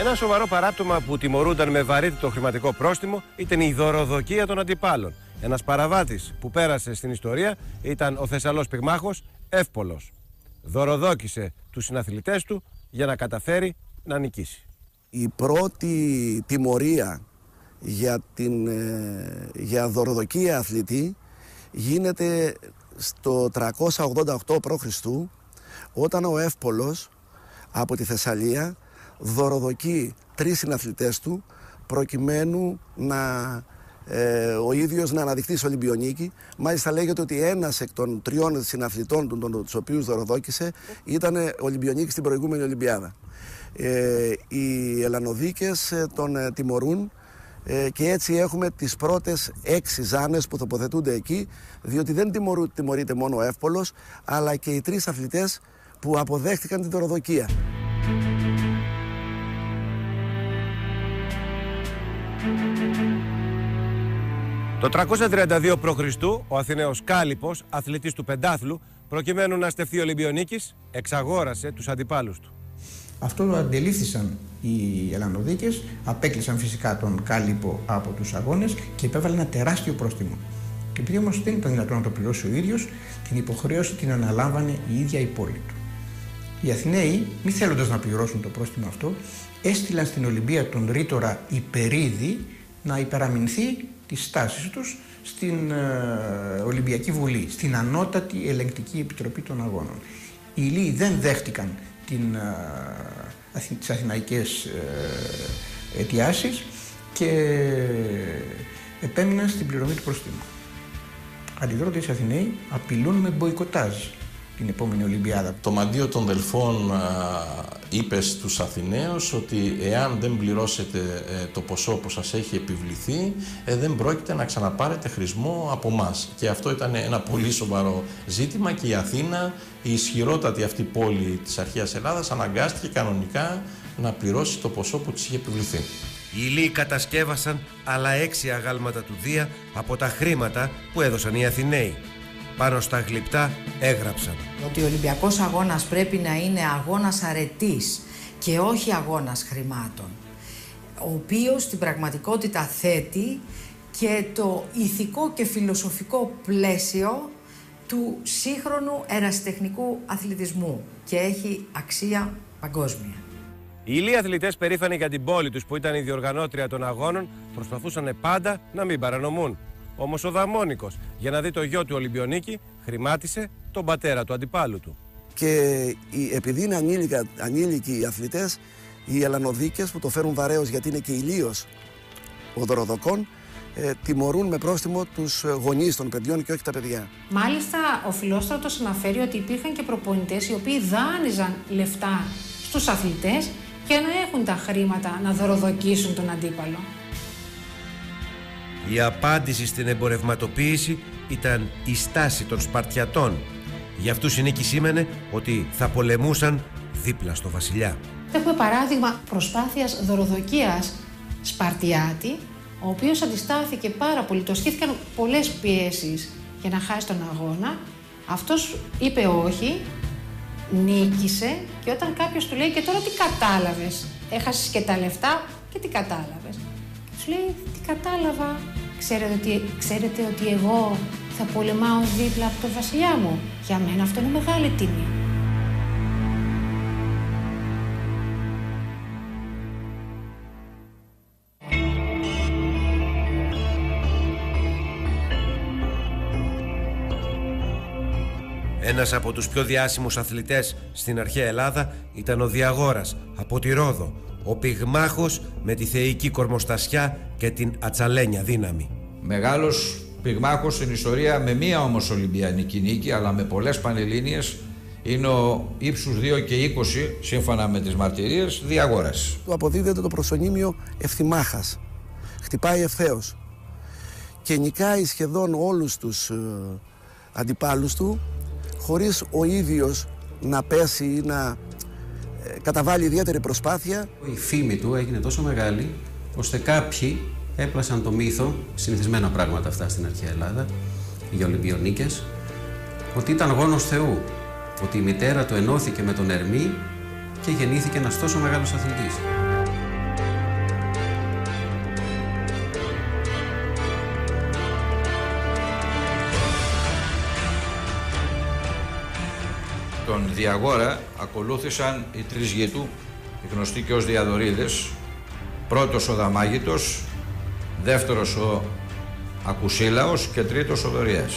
Ένα σοβαρό παράπτωμα που τιμωρούνταν με βαρύτητο χρηματικό πρόστιμο ήταν η δωροδοκία των αντιπάλων. Ένας παραβάτης που πέρασε στην ιστορία ήταν ο Θεσσαλός Πυγμάχος Εύπολος. Δωροδόκησε τους συναθλητές του για να καταφέρει να νικήσει. Η πρώτη τιμωρία για, την, ε, για δωροδοκία αθλητή γίνεται στο 388 π.Χ. όταν ο Εύπολος από τη Θεσσαλία δωροδοκεί τρεις συναθλητές του προκειμένου να ε, ο ίδιος να αναδειχθεί σε Ολυμπιονίκη. Μάλιστα, λέγεται ότι ένας εκ των τριών συναθλητών του, τους οποίους δωροδόκησε, ήταν Ολυμπιονίκη στην προηγούμενη Ολυμπιάδα. Ε, οι Ελλανοδίκες ε, τον ε, τιμωρούν και έτσι έχουμε τις πρώτες έξι ζάνες που τοποθετούνται εκεί διότι δεν τιμωρείται μόνο ο Εύπολος αλλά και οι τρεις αθλητές που αποδέχτηκαν την δωροδοκία. Το 332 π.Χ. ο Αθηναίος Κάλυπος, αθλητής του πεντάθλου, προκειμένου να στεφθεί Ολυμπιονίκης, εξαγόρασε τους αντιπάλους του. Αυτό το αντελήφθησαν οι Ελλανοδίκες, απέκλεισαν φυσικά τον Κάλυπο από τους αγώνες και υπέβαλαν ένα τεράστιο πρόστιμο. Και επειδή όμως δεν ήταν δυνατόν να το πληρώσει ο ίδιος, την υποχρέωση την αναλάμβανε η ίδια η πόλη του. Οι Αθηναίοι, μη θέλοντας να πληρώσουν το πρόστιμο αυτό, έστειλαν στην Ολυμπία τον ρήτορα Υπερίδη να υπεραμεινθεί της στάσης τους στην ε, Ολυμπιακή Βουλή, στην Ανώτατη Ελεγκτική Επιτροπή των Αγώνων. Οι Ηλίοι δεν δέχτηκαν την, ε, τις αθηναϊκές ε, αιτιάσεις και επέμειναν στην πληρωμή του προστήμου. Αντιδρώντας οι Αθηναίοι απειλούν με μποϊκοτάζ την επόμενη Ολυμπιάδα. Το μαντίο των Δελφών α, είπε στους Αθηναίους ότι εάν δεν πληρώσετε ε, το ποσό που σας έχει επιβληθεί ε, δεν πρόκειται να ξαναπάρετε χρησμό από εμά. Και αυτό ήταν ένα πολύ σοβαρό ζήτημα και η Αθήνα, η ισχυρότατη αυτή πόλη της αρχαίας Ελλάδας αναγκάστηκε κανονικά να πληρώσει το ποσό που της είχε επιβληθεί. Οι Ηλίοι κατασκεύασαν άλλα έξι αγάλματα του Δία από τα χρήματα που έδωσαν οι Αθηναίοι. Πάνω στα γλυπτά έγραψαν. Ότι ο Ολυμπιακός αγώνας πρέπει να είναι αγώνας αρετής και όχι αγώνας χρημάτων. Ο οποίος στην πραγματικότητα θέτει και το ηθικό και φιλοσοφικό πλαίσιο του σύγχρονου ερασιτεχνικού αθλητισμού και έχει αξία παγκόσμια. Οι Ηλίοι αθλητές, περήφανοι για την πόλη τους που ήταν η διοργανώτρια των αγώνων, προσπαθούσαν πάντα να μην παρανομούν. Όμως ο Δαμόνικος, για να δει το γιο του Ολυμπιονίκη, χρημάτισε τον πατέρα του αντιπάλου του. Και οι- επειδή είναι ανήλικα, ανήλικοι οι αθλητές, οι Ελλανοδίκες που το φέρουν βαρέως γιατί είναι και ηλίως ο δωροδοκών, ε, τιμωρούν με πρόστιμο τους γονείς των παιδιών και όχι τα παιδιά. Μάλιστα, ο Φιλόστρατος αναφέρει ότι υπήρχαν και προπονητές οι οποίοι δάνειζαν λεφτά στους αθλητές για να έχουν τα χρήματα να δωροδοκίσουν τον αντίπαλο. Η απάντηση στην εμπορευματοποίηση ήταν η στάση των Σπαρτιατών. Για αυτούς η νίκη σήμαινε ότι θα πολεμούσαν δίπλα στο βασιλιά. Έχουμε παράδειγμα προσπάθειας δωροδοκίας Σπαρτιάτη, ο οποίος αντιστάθηκε πάρα πολύ, το ασκήθηκαν πολλές πιέσεις για να χάσει τον αγώνα. Αυτός είπε όχι, νίκησε και όταν κάποιος του λέει και τώρα τι κατάλαβες, έχασες και τα λεφτά και τι κατάλαβες. Και τους λέει τι κατάλαβα, ξέρετε ότι, ξέρετε ότι εγώ θα πολεμάω δίπλα από τον βασιλιά μου. Για μένα αυτό είναι μεγάλη τιμή. Ένας από τους πιο διάσημους αθλητές στην αρχαία Ελλάδα ήταν ο Διαγόρας από τη Ρόδο, ο πυγμάχος με τη θεϊκή κορμοστασιά και την ατσαλένια δύναμη. Μεγάλος πυγμάχος στην ιστορία με μία όμως Ολυμπιανική νίκη αλλά με πολλές πανελλήνιες είναι ο ύψους 2 και 20 σύμφωνα με τις μαρτυρίες Διαγόρας. Του αποδίδεται το προσωνύμιο ευθυμάχας. Χτυπάει ευθέως. Και νικάει σχεδόν όλους τους ε, αντιπάλους του χωρίς ο ίδιος να πέσει ή να ε, καταβάλει ιδιαίτερη προσπάθεια. Η φήμη του έγινε τόσο μεγάλη, ώστε κάποιοι έπλασαν το μύθο, συνηθισμένα πράγματα αυτά στην αρχαία Ελλάδα, για Ολυμπιονίκες, ότι ήταν γόνος Θεού, ότι η μητέρα του ενώθηκε με τον Ερμή και γεννήθηκε ένας τόσο μεγάλος αθλητής. Διαγόρα ακολούθησαν οι τρεις γη του, οι γνωστοί και ως Διαδωρίδες. Πρώτος ο Δαμάγητος, δεύτερος ο Ακουσίλαος και τρίτος ο Δωριάς.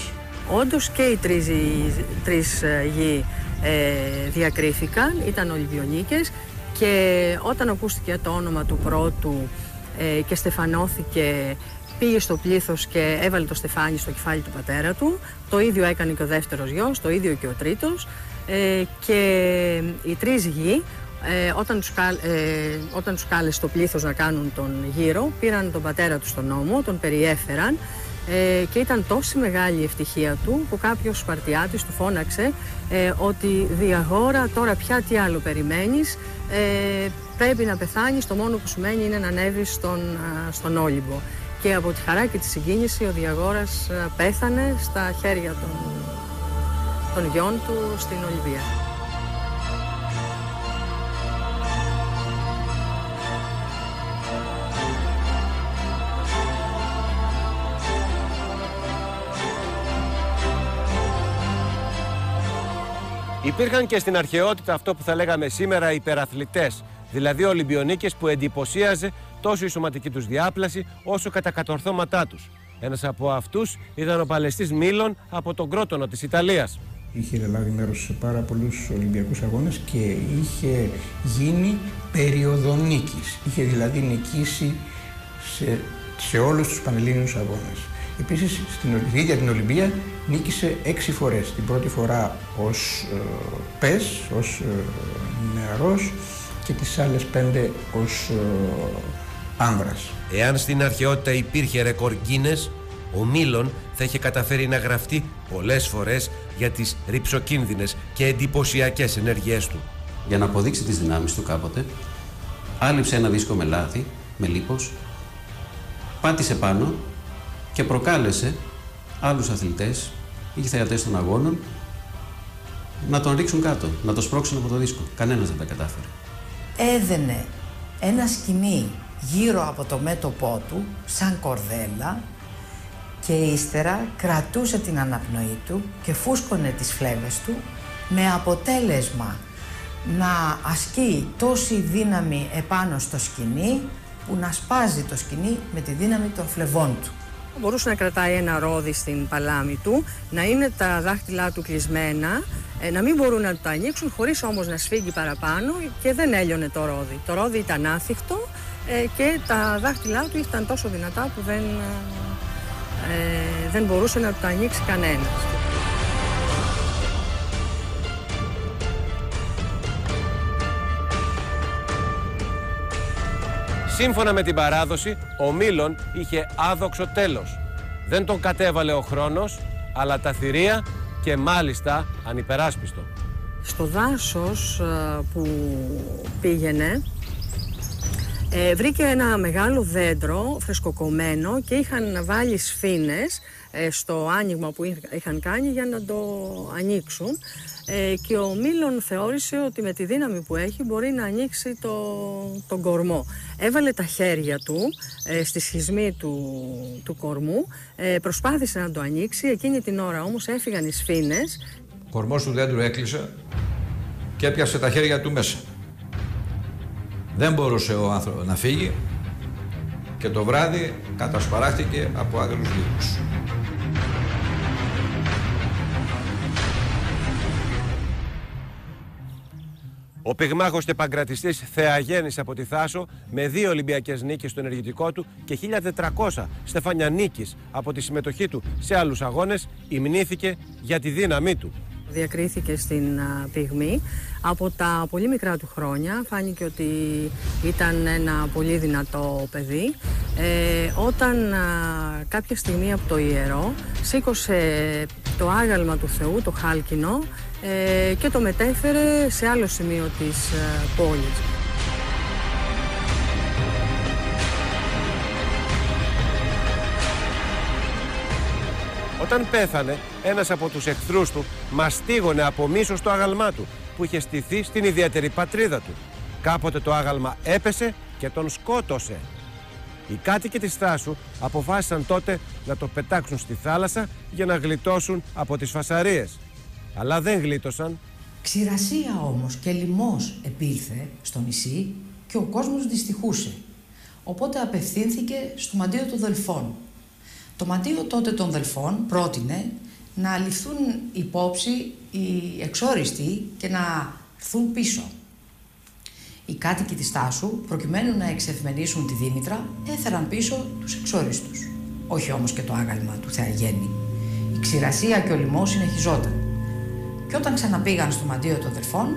Όντως και οι τρεις, οι τρεις ε, γη ε, διακρίθηκαν, ήταν Ολυμπιονίκες και όταν ακούστηκε το όνομα του πρώτου ε, και στεφανώθηκε πήγε στο πλήθος και έβαλε το στεφάνι στο κεφάλι του πατέρα του. Το ίδιο έκανε και ο δεύτερος γιος, το ίδιο και ο τρίτος. Ε, και οι τρεις γη, ε, όταν, τους, κα- ε, όταν τους κάλεσε το πλήθος να κάνουν τον γύρο, πήραν τον πατέρα τους στον νόμο, τον περιέφεραν ε, και ήταν τόση μεγάλη η ευτυχία του που κάποιος Σπαρτιάτης του φώναξε ε, ότι διαγόρα τώρα πια τι άλλο περιμένεις ε, πρέπει να πεθάνεις το μόνο που σου μένει είναι να ανέβεις στον, στον Όλυμπο και από τη χαρά και τη συγκίνηση ο Διαγόρας πέθανε στα χέρια των, των γιών του στην Ολυμπία. Υπήρχαν και στην αρχαιότητα αυτό που θα λέγαμε σήμερα υπεραθλητές, δηλαδή Ολυμπιονίκες που εντυπωσίαζε τόσο η σωματική τους διάπλαση όσο κατά κατορθώματά τους. Ένας από αυτούς ήταν ο Παλαιστής Μίλων από τον Κρότονο της Ιταλίας. Είχε λάβει μέρος σε πάρα πολλούς Ολυμπιακούς αγώνες και είχε γίνει περιοδονίκης. Είχε δηλαδή νικήσει σε, σε όλους τους Πανελλήνιους αγώνες. Επίσης, στην ίδια την Ολυμπία νίκησε έξι φορές. Την πρώτη φορά ως ε, πες, ως ε, νεαρός και τις άλλες πέντε ως ε, άνδρας. Εάν στην αρχαιότητα υπήρχε ρεκόρ Guinness, ο Μίλον θα είχε καταφέρει να γραφτεί πολλές φορές για τις ρηψοκίνδυνες και εντυπωσιακές ενέργειές του. Για να αποδείξει τις δυνάμεις του κάποτε, άλυψε ένα δίσκο με λάδι, με λίπος, πάτησε πάνω και προκάλεσε άλλους αθλητές ή θεατές των αγώνων να τον ρίξουν κάτω, να το σπρώξουν από το δίσκο. Κανένας δεν τα κατάφερε. Έδαινε ένα σκηνή γύρω από το μέτωπό του, σαν κορδέλα, και ύστερα κρατούσε την αναπνοή του και φούσκωνε τις φλέβες του με αποτέλεσμα να ασκεί τόση δύναμη επάνω στο σκηνή που να σπάζει το σκηνή με τη δύναμη των φλεβών του. Μπορούσε να κρατάει ένα ρόδι στην παλάμη του, να είναι τα δάχτυλά του κλεισμένα, ε, να μην μπορούν να το ανοίξουν χωρίς όμως να σφίγγει παραπάνω και δεν έλειωνε το ρόδι. Το ρόδι ήταν άθικτο ε, και τα δάχτυλά του ήταν τόσο δυνατά που δεν, ε, δεν μπορούσε να το ανοίξει κανένας. Σύμφωνα με την παράδοση, ο Μήλων είχε άδοξο τέλος. Δεν τον κατέβαλε ο χρόνος, αλλά τα θηρία και μάλιστα ανυπεράσπιστο. Στο δάσος ε, που πήγαινε, ε, βρήκε ένα μεγάλο δέντρο φρεσκοκομμένο και είχαν βάλει σφήνες ε, στο άνοιγμα που είχαν κάνει για να το ανοίξουν ε, και ο Μίλων θεώρησε ότι με τη δύναμη που έχει μπορεί να ανοίξει το, τον κορμό. Έβαλε τα χέρια του ε, στη σχισμή του, του κορμού, ε, προσπάθησε να το ανοίξει, εκείνη την ώρα όμως έφυγαν οι σφήνες. Ο κορμός του δέντρου έκλεισε και έπιασε τα χέρια του μέσα. Δεν μπορούσε ο άνθρωπος να φύγει και το βράδυ κατασπαράχτηκε από άγρους λύκους. Ο πυγμάχος και παγκρατιστής θεαγέννησε από τη Θάσο με δύο Ολυμπιακές νίκες στο ενεργητικό του και 1400 στεφάνια νίκη από τη συμμετοχή του σε άλλους αγώνες, υμνήθηκε για τη δύναμή του. Διακρίθηκε στην πυγμή. Από τα πολύ μικρά του χρόνια φάνηκε ότι ήταν ένα πολύ δυνατό παιδί. Ε, όταν κάποια στιγμή από το ιερό σήκωσε το άγαλμα του Θεού, το χάλκινο, ε, και το μετέφερε σε άλλο σημείο της ε, πόλης. Όταν πέθανε, ένας από τους εχθρούς του μαστίγωνε από μίσος το άγαλμά του, που είχε στηθεί στην ιδιαίτερη πατρίδα του. Κάποτε το άγαλμα έπεσε και τον σκότωσε. Οι κάτοικοι της Θάσου αποφάσισαν τότε να το πετάξουν στη θάλασσα για να γλιτώσουν από τις φασαρίες αλλά δεν γλίτωσαν. Ξηρασία όμως και λοιμός επήλθε στο νησί και ο κόσμος δυστυχούσε. Οπότε απευθύνθηκε στο μαντίο των Δελφών. Το μαντίο τότε των Δελφών πρότεινε να ληφθούν υπόψη οι εξόριστοι και να έρθουν πίσω. Οι κάτοικοι της Τάσου, προκειμένου να εξευμενήσουν τη Δήμητρα, έφεραν πίσω τους εξόριστους. Όχι όμως και το άγαλμα του Θεαγέννη. Η ξηρασία και ο λοιμός συνεχιζόταν. Και όταν ξαναπήγαν στο μαντίο των αδερφών,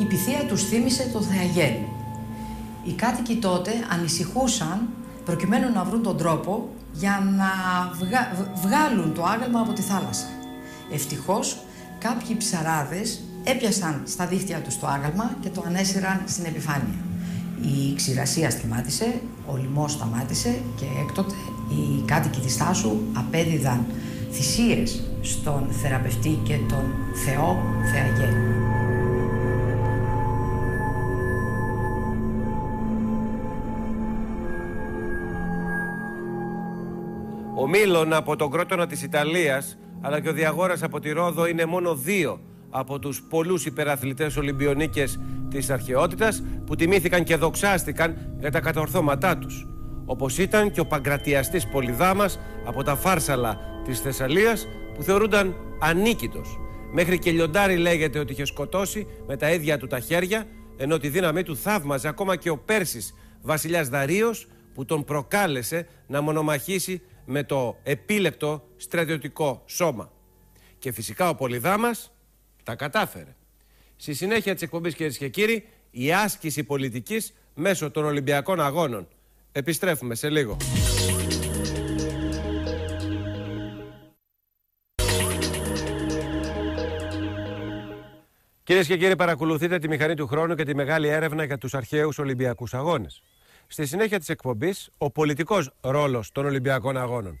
η πυθία τους θύμισε το Θεαγέννη. Οι κάτοικοι τότε ανησυχούσαν προκειμένου να βρουν τον τρόπο για να βγάλουν το άγαλμα από τη θάλασσα. Ευτυχώς κάποιοι ψαράδες έπιασαν στα δίχτυα τους το άγαλμα και το ανέσυραν στην επιφάνεια. Η ξηρασία σταμάτησε, ο λοιμός σταμάτησε και έκτοτε οι κάτοικοι της Τάσου απέδιδαν θυσίες στον θεραπευτή και τον Θεό Θεαγέ. Ο Μίλων από τον Κρότονα της Ιταλίας αλλά και ο Διαγόρας από τη Ρόδο είναι μόνο δύο από τους πολλούς υπεραθλητές Ολυμπιονίκες της αρχαιότητας που τιμήθηκαν και δοξάστηκαν για τα κατορθώματά τους. Όπως ήταν και ο Παγκρατιαστής Πολυδάμας από τα Φάρσαλα της Θεσσαλίας που θεωρούνταν ανίκητος. Μέχρι και λιοντάρι λέγεται ότι είχε σκοτώσει με τα ίδια του τα χέρια ενώ τη δύναμή του θαύμαζε ακόμα και ο Πέρσης βασιλιάς Δαρίος που τον προκάλεσε να μονομαχήσει με το επίλεκτο στρατιωτικό σώμα. Και φυσικά ο Πολυδάμας τα κατάφερε. Στη συνέχεια της εκπομπής κυρίες και κύριοι, η άσκηση πολιτικής μέσω των Ολυμπιακών Αγώνων. Επιστρέφουμε σε λίγο. Κυρίες και κύριοι, παρακολουθείτε τη μηχανή του χρόνου και τη μεγάλη έρευνα για τους αρχαίους Ολυμπιακούς Αγώνες. Στη συνέχεια της εκπομπής, ο πολιτικός ρόλος των Ολυμπιακών Αγώνων.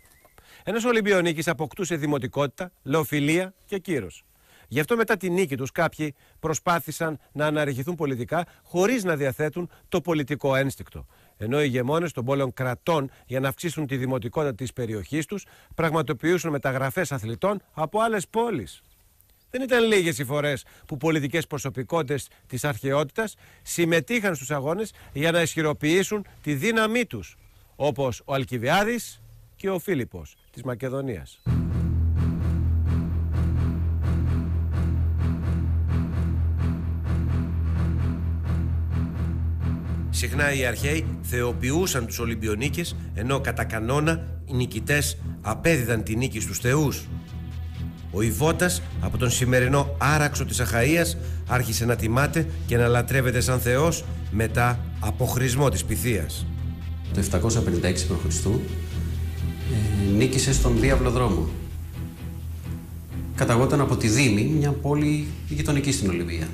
Ένας Ολυμπιονίκης αποκτούσε δημοτικότητα, λεωφιλία και κύρος. Γι' αυτό μετά τη νίκη τους κάποιοι προσπάθησαν να αναρριχηθούν πολιτικά χωρίς να διαθέτουν το πολιτικό ένστικτο. Ενώ οι ηγεμόνες των πόλεων κρατών για να αυξήσουν τη δημοτικότητα της περιοχής τους πραγματοποιούσαν μεταγραφές αθλητών από άλλες πόλεις. Δεν ήταν λίγες οι φορές που πολιτικές προσωπικότητες της αρχαιότητας συμμετείχαν στους αγώνες για να ισχυροποιήσουν τη δύναμή τους, όπως ο Αλκιβιάδης και ο Φίλιππος της Μακεδονίας. Συχνά οι αρχαίοι θεοποιούσαν τους Ολυμπιονίκες, ενώ κατά κανόνα οι νικητές απέδιδαν τη νίκη στους θεούς. Ο Ιβώτας από τον σημερινό άραξο της Αχαΐας άρχισε να τιμάται και να λατρεύεται σαν θεός μετά από χρησμό της Πυθίας. Το 756 π.Χ. Ε, νίκησε στον Διάβλο δρόμο. Καταγόταν από τη Δήμη, μια πόλη γειτονική στην Ολυμπία.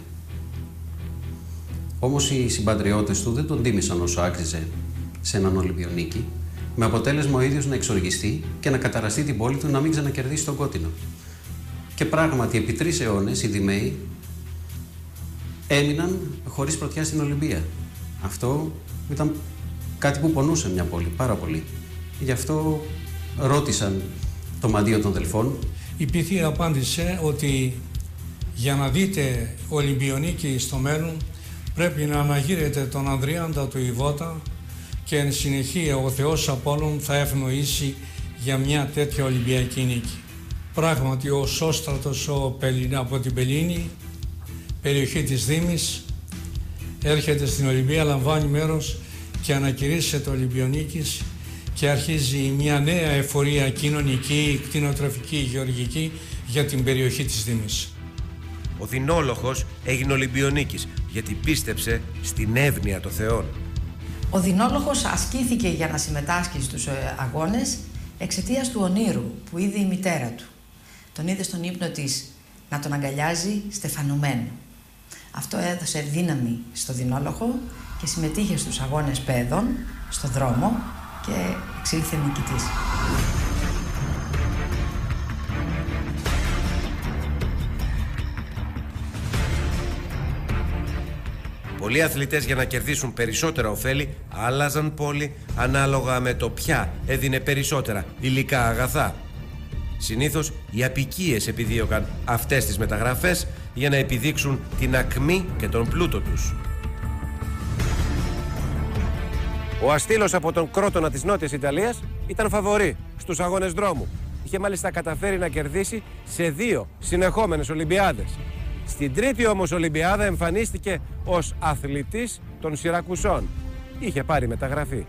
Όμως οι συμπατριώτες του δεν τον τίμησαν όσο άξιζε σε έναν Ολυμπιονίκη, με αποτέλεσμα ο ίδιος να εξοργιστεί και να καταραστεί την πόλη του να μην ξανακερδίσει τον κότινο. Και πράγματι, επί τρεις αιώνες οι Δημαίοι έμειναν χωρίς πρωτιά στην Ολυμπία. Αυτό ήταν κάτι που πονούσε μια πόλη πάρα πολύ. Γι' αυτό ρώτησαν το μαντίο των Δελφών. Η Πυθία απάντησε ότι για να δείτε Ολυμπιονίκη στο μέλλον πρέπει να αναγείρετε τον Ανδριάντα του Ιβώτα και εν συνεχεία ο Θεός Απόλλων θα ευνοήσει για μια τέτοια Ολυμπιακή νίκη. Πράγματι ο Σώστρατος ο Πελίνα από την Πελίνη, περιοχή της Δήμης, έρχεται στην Ολυμπία, λαμβάνει μέρος και ανακηρύσσεται το Ολυμπιονίκης και αρχίζει μια νέα εφορία κοινωνική, κτηνοτροφική, γεωργική για την περιοχή της Δήμης. Ο Δινόλοχος έγινε Ολυμπιονίκης γιατί πίστεψε στην εύνοια των Θεών. Ο Δινόλοχος ασκήθηκε για να συμμετάσχει στους ε, αγώνες εξαιτίας του ονείρου που είδε η μητέρα του. Τον είδε στον ύπνο της να τον αγκαλιάζει στεφανωμένο. Αυτό έδωσε δύναμη στο Δινόλοχο και συμμετείχε στους αγώνες παιδών, στο δρόμο και εξήλθε νικητής. Πολλοί αθλητές για να κερδίσουν περισσότερα ωφέλη άλλαζαν πόλη ανάλογα με το ποια έδινε περισσότερα υλικά αγαθά. Συνήθως οι απικίες επιδίωκαν αυτές τις μεταγραφές για να επιδείξουν την ακμή και τον πλούτο τους. Ο Αστήλος από τον Κρότονα της Νότιας Ιταλίας ήταν φαβορή στους αγώνες δρόμου. Είχε μάλιστα καταφέρει να κερδίσει σε δύο συνεχόμενες Ολυμπιάδες. Στην τρίτη όμως Ολυμπιάδα εμφανίστηκε ως αθλητής των Σιρακουσών. Είχε πάρει μεταγραφή.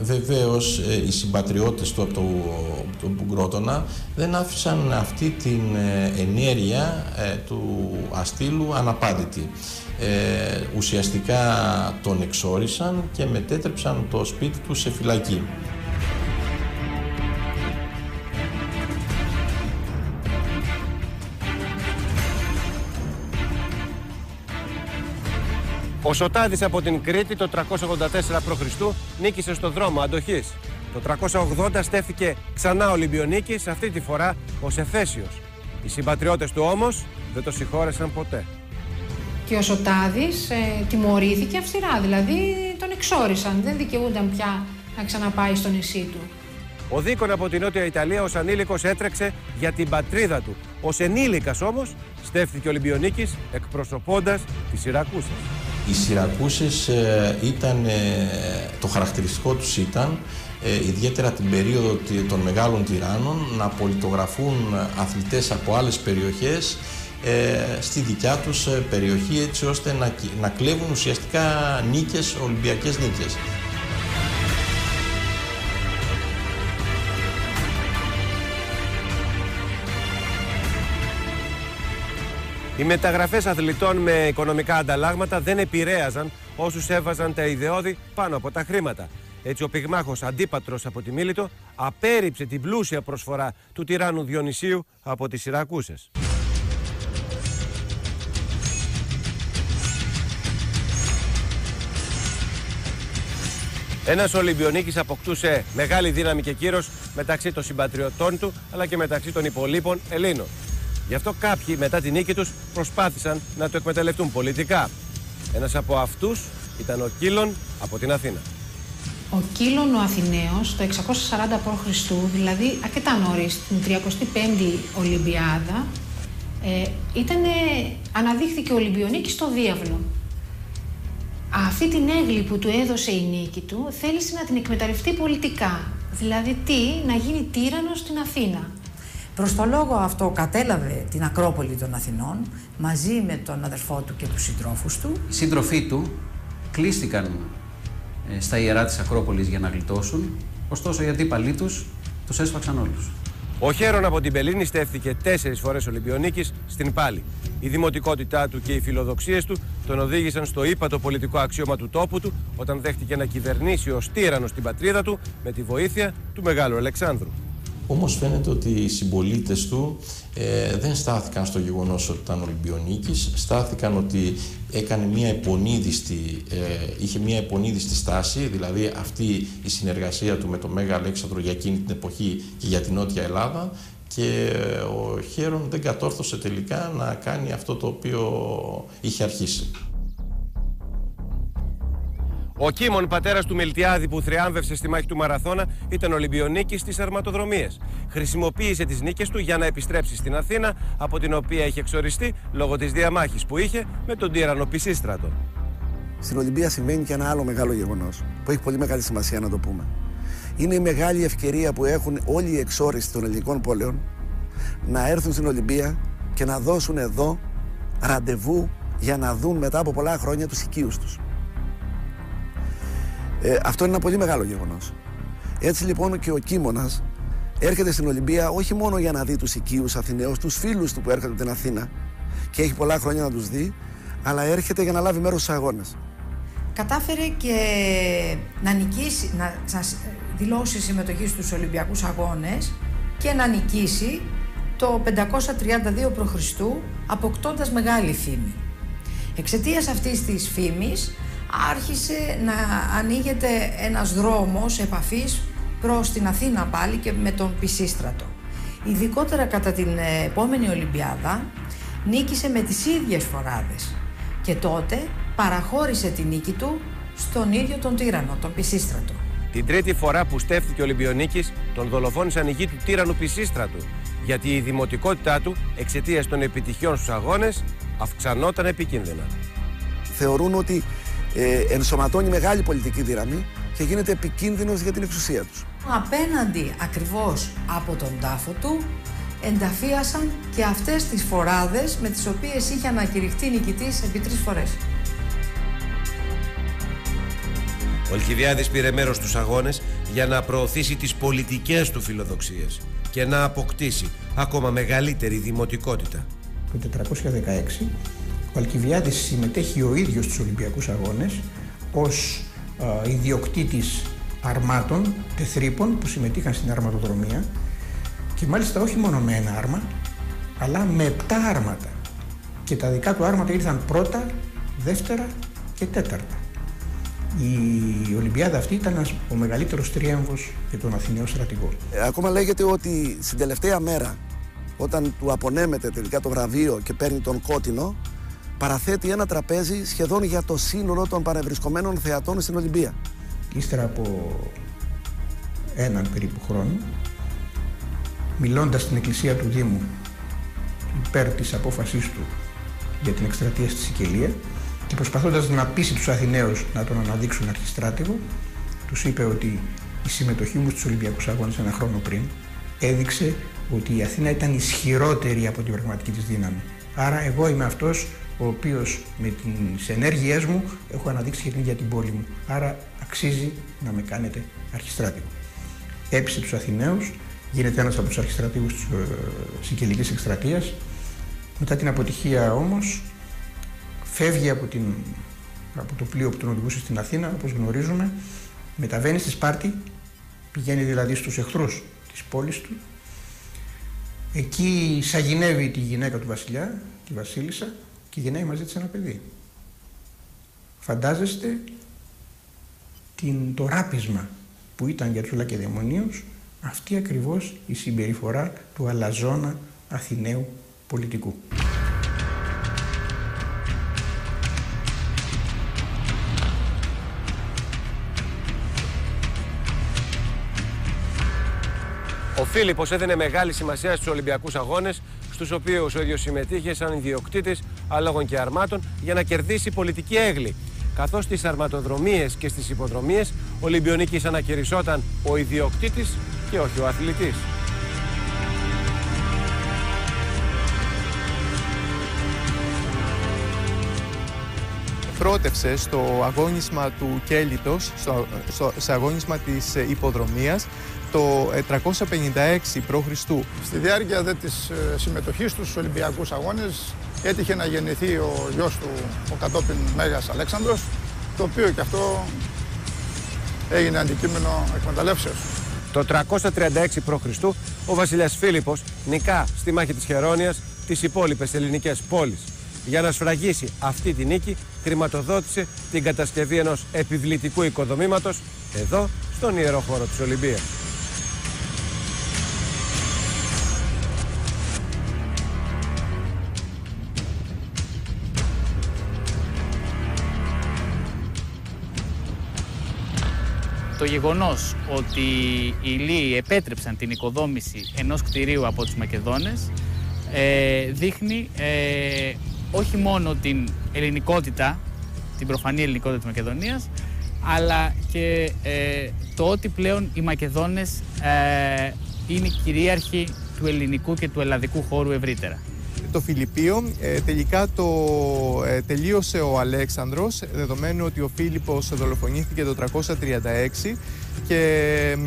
Βεβαίως ε, οι συμπατριώτες του από το, το Μπουγκρότονα δεν άφησαν αυτή την ε, ενέργεια ε, του αστήλου αναπάντητη. Ε, ουσιαστικά τον εξόρισαν και μετέτρεψαν το σπίτι του σε φυλακή. Ο Σωτάδης από την Κρήτη το 384 π.Χ. νίκησε στο δρόμο αντοχής. Το 380 στέφθηκε ξανά Ολυμπιονίκης, αυτή τη φορά ως Εφέσιος. Οι συμπατριώτες του όμως δεν το συγχώρεσαν ποτέ. Και ο Σωτάδης ε, τιμωρήθηκε αυστηρά, δηλαδή τον εξόρισαν, δεν δικαιούνταν πια να ξαναπάει στο νησί του. Ο Δίκον από την Νότια Ιταλία ως ανήλικος έτρεξε για την πατρίδα του. Ως ενήλικας όμως στέφθηκε ο Ολυμπιονίκης εκπροσωπώντας τις Σιρακούσες. Οι Σιρακούσες ε, ήταν, ε, το χαρακτηριστικό τους ήταν ε, ιδιαίτερα την περίοδο των μεγάλων τυράννων να πολιτογραφούν αθλητές από άλλες περιοχές στη δικιά τους περιοχή έτσι ώστε να, να κλέβουν ουσιαστικά νίκες, Ολυμπιακές νίκες. Οι μεταγραφές αθλητών με οικονομικά ανταλλάγματα δεν επηρέαζαν όσους έβαζαν τα ιδεώδη πάνω από τα χρήματα. Έτσι ο πυγμάχος Αντίπατρος από τη Μίλητο απέρριψε την πλούσια προσφορά του τυράννου Διονυσίου από τις Σιρακούσες. Ένας Ολυμπιονίκης αποκτούσε μεγάλη δύναμη και κύρος μεταξύ των συμπατριωτών του αλλά και μεταξύ των υπολείπων Ελλήνων. Γι' αυτό κάποιοι μετά την νίκη τους προσπάθησαν να το εκμεταλλευτούν πολιτικά. Ένας από αυτούς ήταν ο Κίλον από την Αθήνα. Ο Κίλον ο Αθηναίος το 640 π.Χ. δηλαδή αρκετά νωρίς, την 35η Ολυμπιάδα, ε, ήτανε, αναδείχθηκε ο Ολυμπιονίκης στο Διάβλο. Αυτή την έγκλη που του έδωσε η νίκη του θέλησε να την εκμεταλλευτεί πολιτικά. Δηλαδή τι, να γίνει τύρανος στην Αθήνα. Προς το λόγο αυτό κατέλαβε την Ακρόπολη των Αθηνών μαζί με τον αδερφό του και τους συντρόφους του. Οι σύντροφοί του κλείστηκαν ε, στα ιερά της Ακρόπολης για να γλιτώσουν, ωστόσο οι αντίπαλοι τους τους έσφαξαν όλους. Ο Χέρον από την Πελίνη στέφθηκε τέσσερις φορές Ολυμπιονίκης στην Πάλη. Η δημοτικότητά του και οι φιλοδοξίες του τον οδήγησαν στο ύπατο πολιτικό αξίωμα του τόπου του όταν δέχτηκε να κυβερνήσει ως τύρανος στην πατρίδα του με τη βοήθεια του Μεγάλου Αλεξάνδρου. Όμως φαίνεται ότι οι συμπολίτες του ε, δεν στάθηκαν στο γεγονός ότι ήταν Ολυμπιονίκης, στάθηκαν ότι έκανε μια επονίδιστη, ε, είχε μια επονίδιστη στάση, δηλαδή αυτή η συνεργασία του με τον Μέγα Αλέξανδρο για εκείνη την εποχή και για την Νότια Ελλάδα και ο Χέρον δεν κατόρθωσε τελικά να κάνει αυτό το οποίο είχε αρχίσει. Ο Κίμων, πατέρας του Μιλτιάδη που θριάμβευσε στη μάχη του Μαραθώνα, ήταν Ολυμπιονίκης στις αρματοδρομίε. Χρησιμοποίησε τις νίκες του για να επιστρέψει στην Αθήνα, από την οποία είχε εξοριστεί λόγω της διαμάχης που είχε με τον τύρανο Πισίστρατο. Στην Ολυμπία συμβαίνει και ένα άλλο μεγάλο γεγονός που έχει πολύ μεγάλη σημασία να το πούμε. Είναι η μεγάλη ευκαιρία που έχουν όλοι οι εξόριστοι των ελληνικών πόλεων να έρθουν στην Ολυμπία και να δώσουν εδώ ραντεβού για να δουν μετά από πολλά χρόνια τους οικείους τους. Ε, αυτό είναι ένα πολύ μεγάλο γεγονός. Έτσι λοιπόν και ο Κίμωνας έρχεται στην Ολυμπία όχι μόνο για να δει τους οικείους Αθηναίους, τους φίλους του που έρχονται από την Αθήνα και έχει πολλά χρόνια να τους δει, αλλά έρχεται για να λάβει μέρος στους αγώνες. Κατάφερε και να νικήσει, να, δηλώσει συμμετοχή στους Ολυμπιακούς Αγώνες και να νικήσει το 532 π.Χ. αποκτώντας μεγάλη φήμη. Εξαιτίας αυτής της φήμης άρχισε να ανοίγεται ένας δρόμος επαφής προς την Αθήνα πάλι και με τον Πισίστρατο. Ειδικότερα κατά την επόμενη Ολυμπιάδα νίκησε με τις ίδιες φοράδες και τότε παραχώρησε τη νίκη του στον ίδιο τον τύρανο, τον Πισίστρατο. Την τρίτη φορά που στέφθηκε ο Ολυμπιονίκης, τον δολοφόνησαν οι γη του τύρανου Πισίστρατου, γιατί η δημοτικότητά του, εξαιτίας των επιτυχιών στους αγώνες, αυξανόταν επικίνδυνα. Θεωρούν ότι ε, ενσωματώνει μεγάλη πολιτική δύναμη και γίνεται επικίνδυνος για την εξουσία τους. Απέναντι ακριβώς από τον τάφο του ενταφίασαν και αυτές τις φοράδες με τις οποίες είχε ανακηρυχτεί νικητής επί τρεις φορές. Ο Αλκιβιάδης πήρε μέρος στους αγώνες για να προωθήσει τις πολιτικές του φιλοδοξίες και να αποκτήσει ακόμα μεγαλύτερη δημοτικότητα. Το 416 ο Αλκιβιάδης συμμετέχει ο ίδιος στους Ολυμπιακούς Αγώνες ως ε, ιδιοκτήτης αρμάτων, τεθρύπων που συμμετείχαν στην αρματοδρομία και μάλιστα όχι μόνο με ένα άρμα, αλλά με επτά άρματα. Και τα δικά του άρματα ήρθαν πρώτα, δεύτερα και τέταρτα. Η Ολυμπιάδα αυτή ήταν ο μεγαλύτερος τρίαμβος για τον Αθηναίο στρατηγό. Ε, ακόμα λέγεται ότι στην τελευταία μέρα, όταν του απονέμεται τελικά το βραβείο και παίρνει τον κότινο, παραθέτει ένα τραπέζι σχεδόν για το σύνολο των παρευρισκομένων θεατών στην Ολυμπία. Ύστερα από έναν περίπου χρόνο, μιλώντας στην εκκλησία του Δήμου υπέρ της απόφασής του για την εκστρατεία στη Σικελία και προσπαθώντας να πείσει τους Αθηναίους να τον αναδείξουν αρχιστράτηγο, τους είπε ότι η συμμετοχή μου στους Ολυμπιακούς Αγώνες ένα χρόνο πριν έδειξε ότι η Αθήνα ήταν ισχυρότερη από την πραγματική της δύναμη. Άρα εγώ είμαι αυτός ο οποίος με τις ενέργειές μου έχω αναδείξει και την ίδια την πόλη μου. Άρα αξίζει να με κάνετε αρχιστράτηγο. Έπεισε τους Αθηναίους, γίνεται ένας από τους αρχιστρατήγους της ε, Σικελικής Εκστρατείας. Μετά την αποτυχία όμως φεύγει από, την, από το πλοίο που τον οδηγούσε στην Αθήνα, όπως γνωρίζουμε, μεταβαίνει στη Σπάρτη, πηγαίνει δηλαδή στους εχθρούς της πόλης του. Εκεί σαγηνεύει τη γυναίκα του βασιλιά, τη βασίλισσα, και γεννάει μαζί της ένα παιδί. Φαντάζεστε την, το ράπισμα που ήταν για τους Λακεδαιμονίους αυτή ακριβώς η συμπεριφορά του αλαζόνα Αθηναίου πολιτικού. Ο Φίλιππος έδινε μεγάλη σημασία στους Ολυμπιακούς Αγώνες, στους οποίους ο ίδιος συμμετείχε σαν ιδιοκτήτης αλόγων και αρμάτων για να κερδίσει πολιτική έγκλη. Καθώς στις αρματοδρομίες και στις υποδρομίες, ο Ολυμπιονίκης ανακηρυσσόταν ο ιδιοκτήτης και όχι ο αθλητής. πρότευσε στο αγώνισμα του Κέλιτος, στο, στο, σε αγώνισμα της ε, υποδρομίας, το 356 π.Χ. Στη διάρκεια δε της ε, συμμετοχής τους στους Ολυμπιακούς Αγώνες έτυχε να γεννηθεί ο γιος του, ο κατόπιν Μέγας Αλέξανδρος, το οποίο και αυτό έγινε αντικείμενο εκμεταλλεύσεως. Το 336 π.Χ. ο βασιλιάς Φίλιππος νικά στη μάχη της Χερόνιας τις υπόλοιπες ελληνικές πόλεις. Για να σφραγίσει αυτή τη νίκη χρηματοδότησε την κατασκευή ενός επιβλητικού οικοδομήματος εδώ στον ιερό χώρο της Ολυμπίας. Το γεγονός ότι οι Λύοι επέτρεψαν την οικοδόμηση ενός κτηρίου από τους Μακεδόνες ε, δείχνει ε, όχι μόνο την ελληνικότητα, την προφανή ελληνικότητα της Μακεδονίας, αλλά και ε, το ότι πλέον οι Μακεδόνες ε, είναι κυρίαρχοι του ελληνικού και του ελλαδικού χώρου ευρύτερα το Φιλιππίο. Ε, τελικά το ε, τελείωσε ο Αλέξανδρος, δεδομένου ότι ο Φίλιππος δολοφονήθηκε το 336 και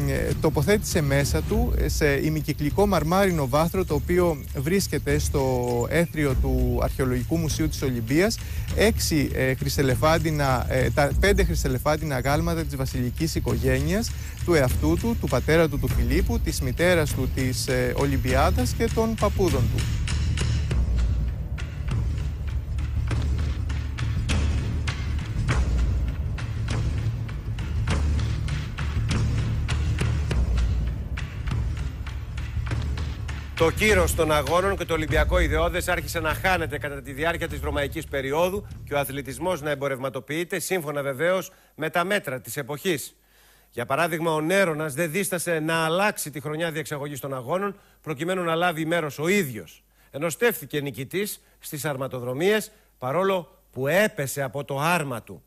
ε, τοποθέτησε μέσα του σε ημικυκλικό μαρμάρινο βάθρο το οποίο βρίσκεται στο έθριο του Αρχαιολογικού Μουσείου της Ολυμπίας έξι χρυσελεφάντινα, τα πέντε χρυσελεφάντινα γάλματα της βασιλικής οικογένειας του εαυτού του, του πατέρα του του Φιλίππου, της μητέρας του της Ολυμπιάδας και των παππούδων του. Το κύρος των αγώνων και το Ολυμπιακό ιδεώδες άρχισε να χάνεται κατά τη διάρκεια της Ρωμαϊκής περίοδου και ο αθλητισμός να εμπορευματοποιείται σύμφωνα βεβαίως με τα μέτρα της εποχής. Για παράδειγμα, ο Νέρονας δεν δίστασε να αλλάξει τη χρονιά διεξαγωγής των αγώνων προκειμένου να λάβει μέρος ο ίδιος. Ενώ στέφθηκε νικητής στις αρματοδρομίες παρόλο που έπεσε από το άρμα του.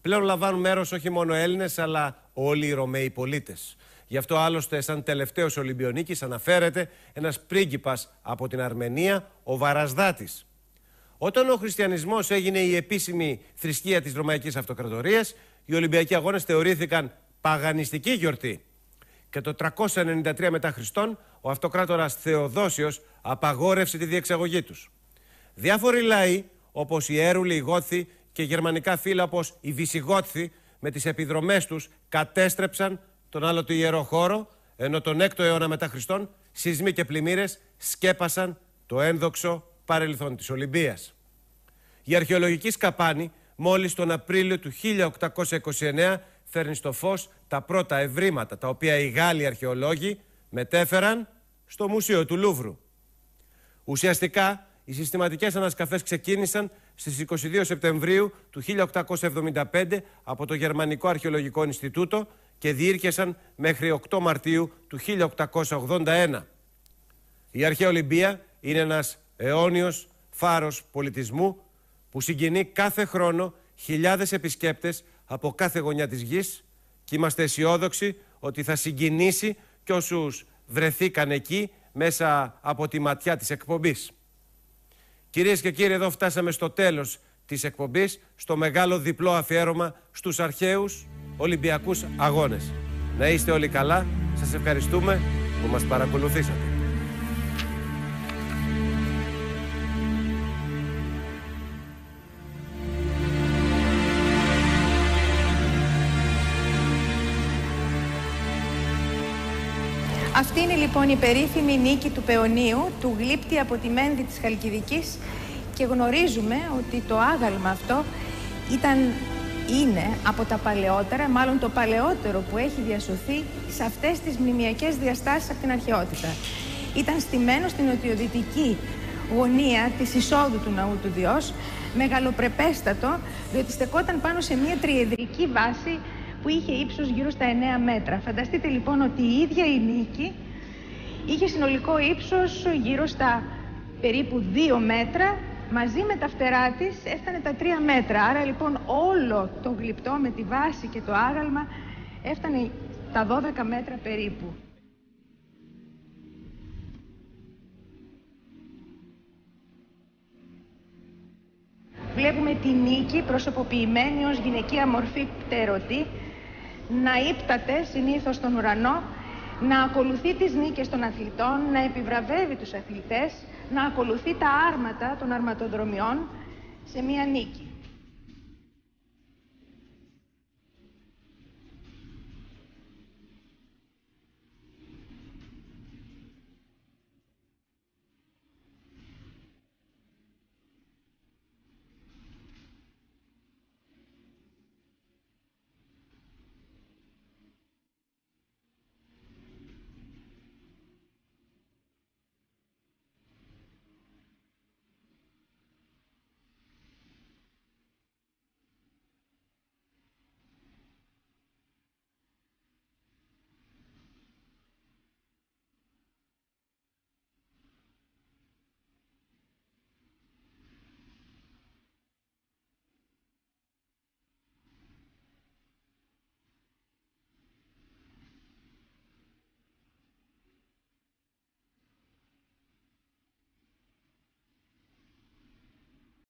Πλέον λαμβάνουν μέρος όχι μόνο Έλληνες αλλά όλοι οι Ρωμαίοι πολίτες. Γι' αυτό άλλωστε σαν τελευταίος Ολυμπιονίκης αναφέρεται ένας πρίγκιπας από την Αρμενία, ο Βαρασδάτης. Όταν ο χριστιανισμός έγινε η επίσημη θρησκεία της Ρωμαϊκής Αυτοκρατορίας, οι Ολυμπιακοί Αγώνες θεωρήθηκαν παγανιστική γιορτή. Και το 393 μετά Χριστόν, ο αυτοκράτορας Θεοδόσιος απαγόρευσε τη διεξαγωγή τους. Διάφοροι λαοί, όπως οι Έρουλοι, οι Γόθοι και γερμανικά φύλλα όπως οι Βυσιγότθοι, με τις επιδρομές τους κατέστρεψαν τον άλλο του ιερό χώρο, ενώ τον 6ο αιώνα μετά Χριστόν σεισμοί και πλημμύρες σκέπασαν το ένδοξο παρελθόν της Ολυμπίας. Η αρχαιολογική σκαπάνη μόλις τον Απρίλιο του 1829 φέρνει στο φως τα πρώτα ευρήματα τα οποία οι Γάλλοι αρχαιολόγοι μετέφεραν στο Μουσείο του Λούβρου. Ουσιαστικά, οι συστηματικές ανασκαφές ξεκίνησαν στις 22 Σεπτεμβρίου του 1875 από το Γερμανικό Αρχαιολογικό Ινστιτούτο και διήρκεσαν μέχρι 8 Μαρτίου του 1881. Η Αρχαία Ολυμπία είναι ένας αιώνιος φάρος πολιτισμού που συγκινεί κάθε χρόνο χιλιάδες επισκέπτες από κάθε γωνιά της γης και είμαστε αισιόδοξοι ότι θα συγκινήσει και όσους βρεθήκαν εκεί μέσα από τη ματιά της εκπομπής. Κυρίες και κύριοι, εδώ φτάσαμε στο τέλος της εκπομπής, στο μεγάλο διπλό αφιέρωμα στους αρχαίους Ολυμπιακούς Αγώνες. Να είστε όλοι καλά. Σας ευχαριστούμε που μας παρακολουθήσατε. Αυτή είναι λοιπόν η περίφημη νίκη του Παιωνίου, του γλύπτη από τη Μένδη της Χαλκιδικής και γνωρίζουμε ότι το άγαλμα αυτό ήταν, είναι από τα παλαιότερα, μάλλον το παλαιότερο που έχει διασωθεί σε αυτές τις μνημιακές διαστάσεις από την αρχαιότητα. Ήταν στημένο στην νοτιοδυτική γωνία της εισόδου του ναού του Διός, μεγαλοπρεπέστατο, διότι στεκόταν πάνω σε μια τριεδρική βάση που είχε ύψος γύρω στα 9 μέτρα. Φανταστείτε λοιπόν ότι η ίδια η νίκη είχε συνολικό ύψος γύρω στα περίπου 2 μέτρα, μαζί με τα φτερά της έφτανε τα 3 μέτρα. Άρα λοιπόν όλο το γλυπτό με τη βάση και το άγαλμα έφτανε τα 12 μέτρα περίπου. Βλέπουμε τη νίκη προσωποποιημένη ως γυναικεία μορφή πτερωτή να ύπταται συνήθως στον ουρανό, να ακολουθεί τις νίκες των αθλητών, να επιβραβεύει τους αθλητές, να ακολουθεί τα άρματα των αρματοδρομιών σε μία νίκη.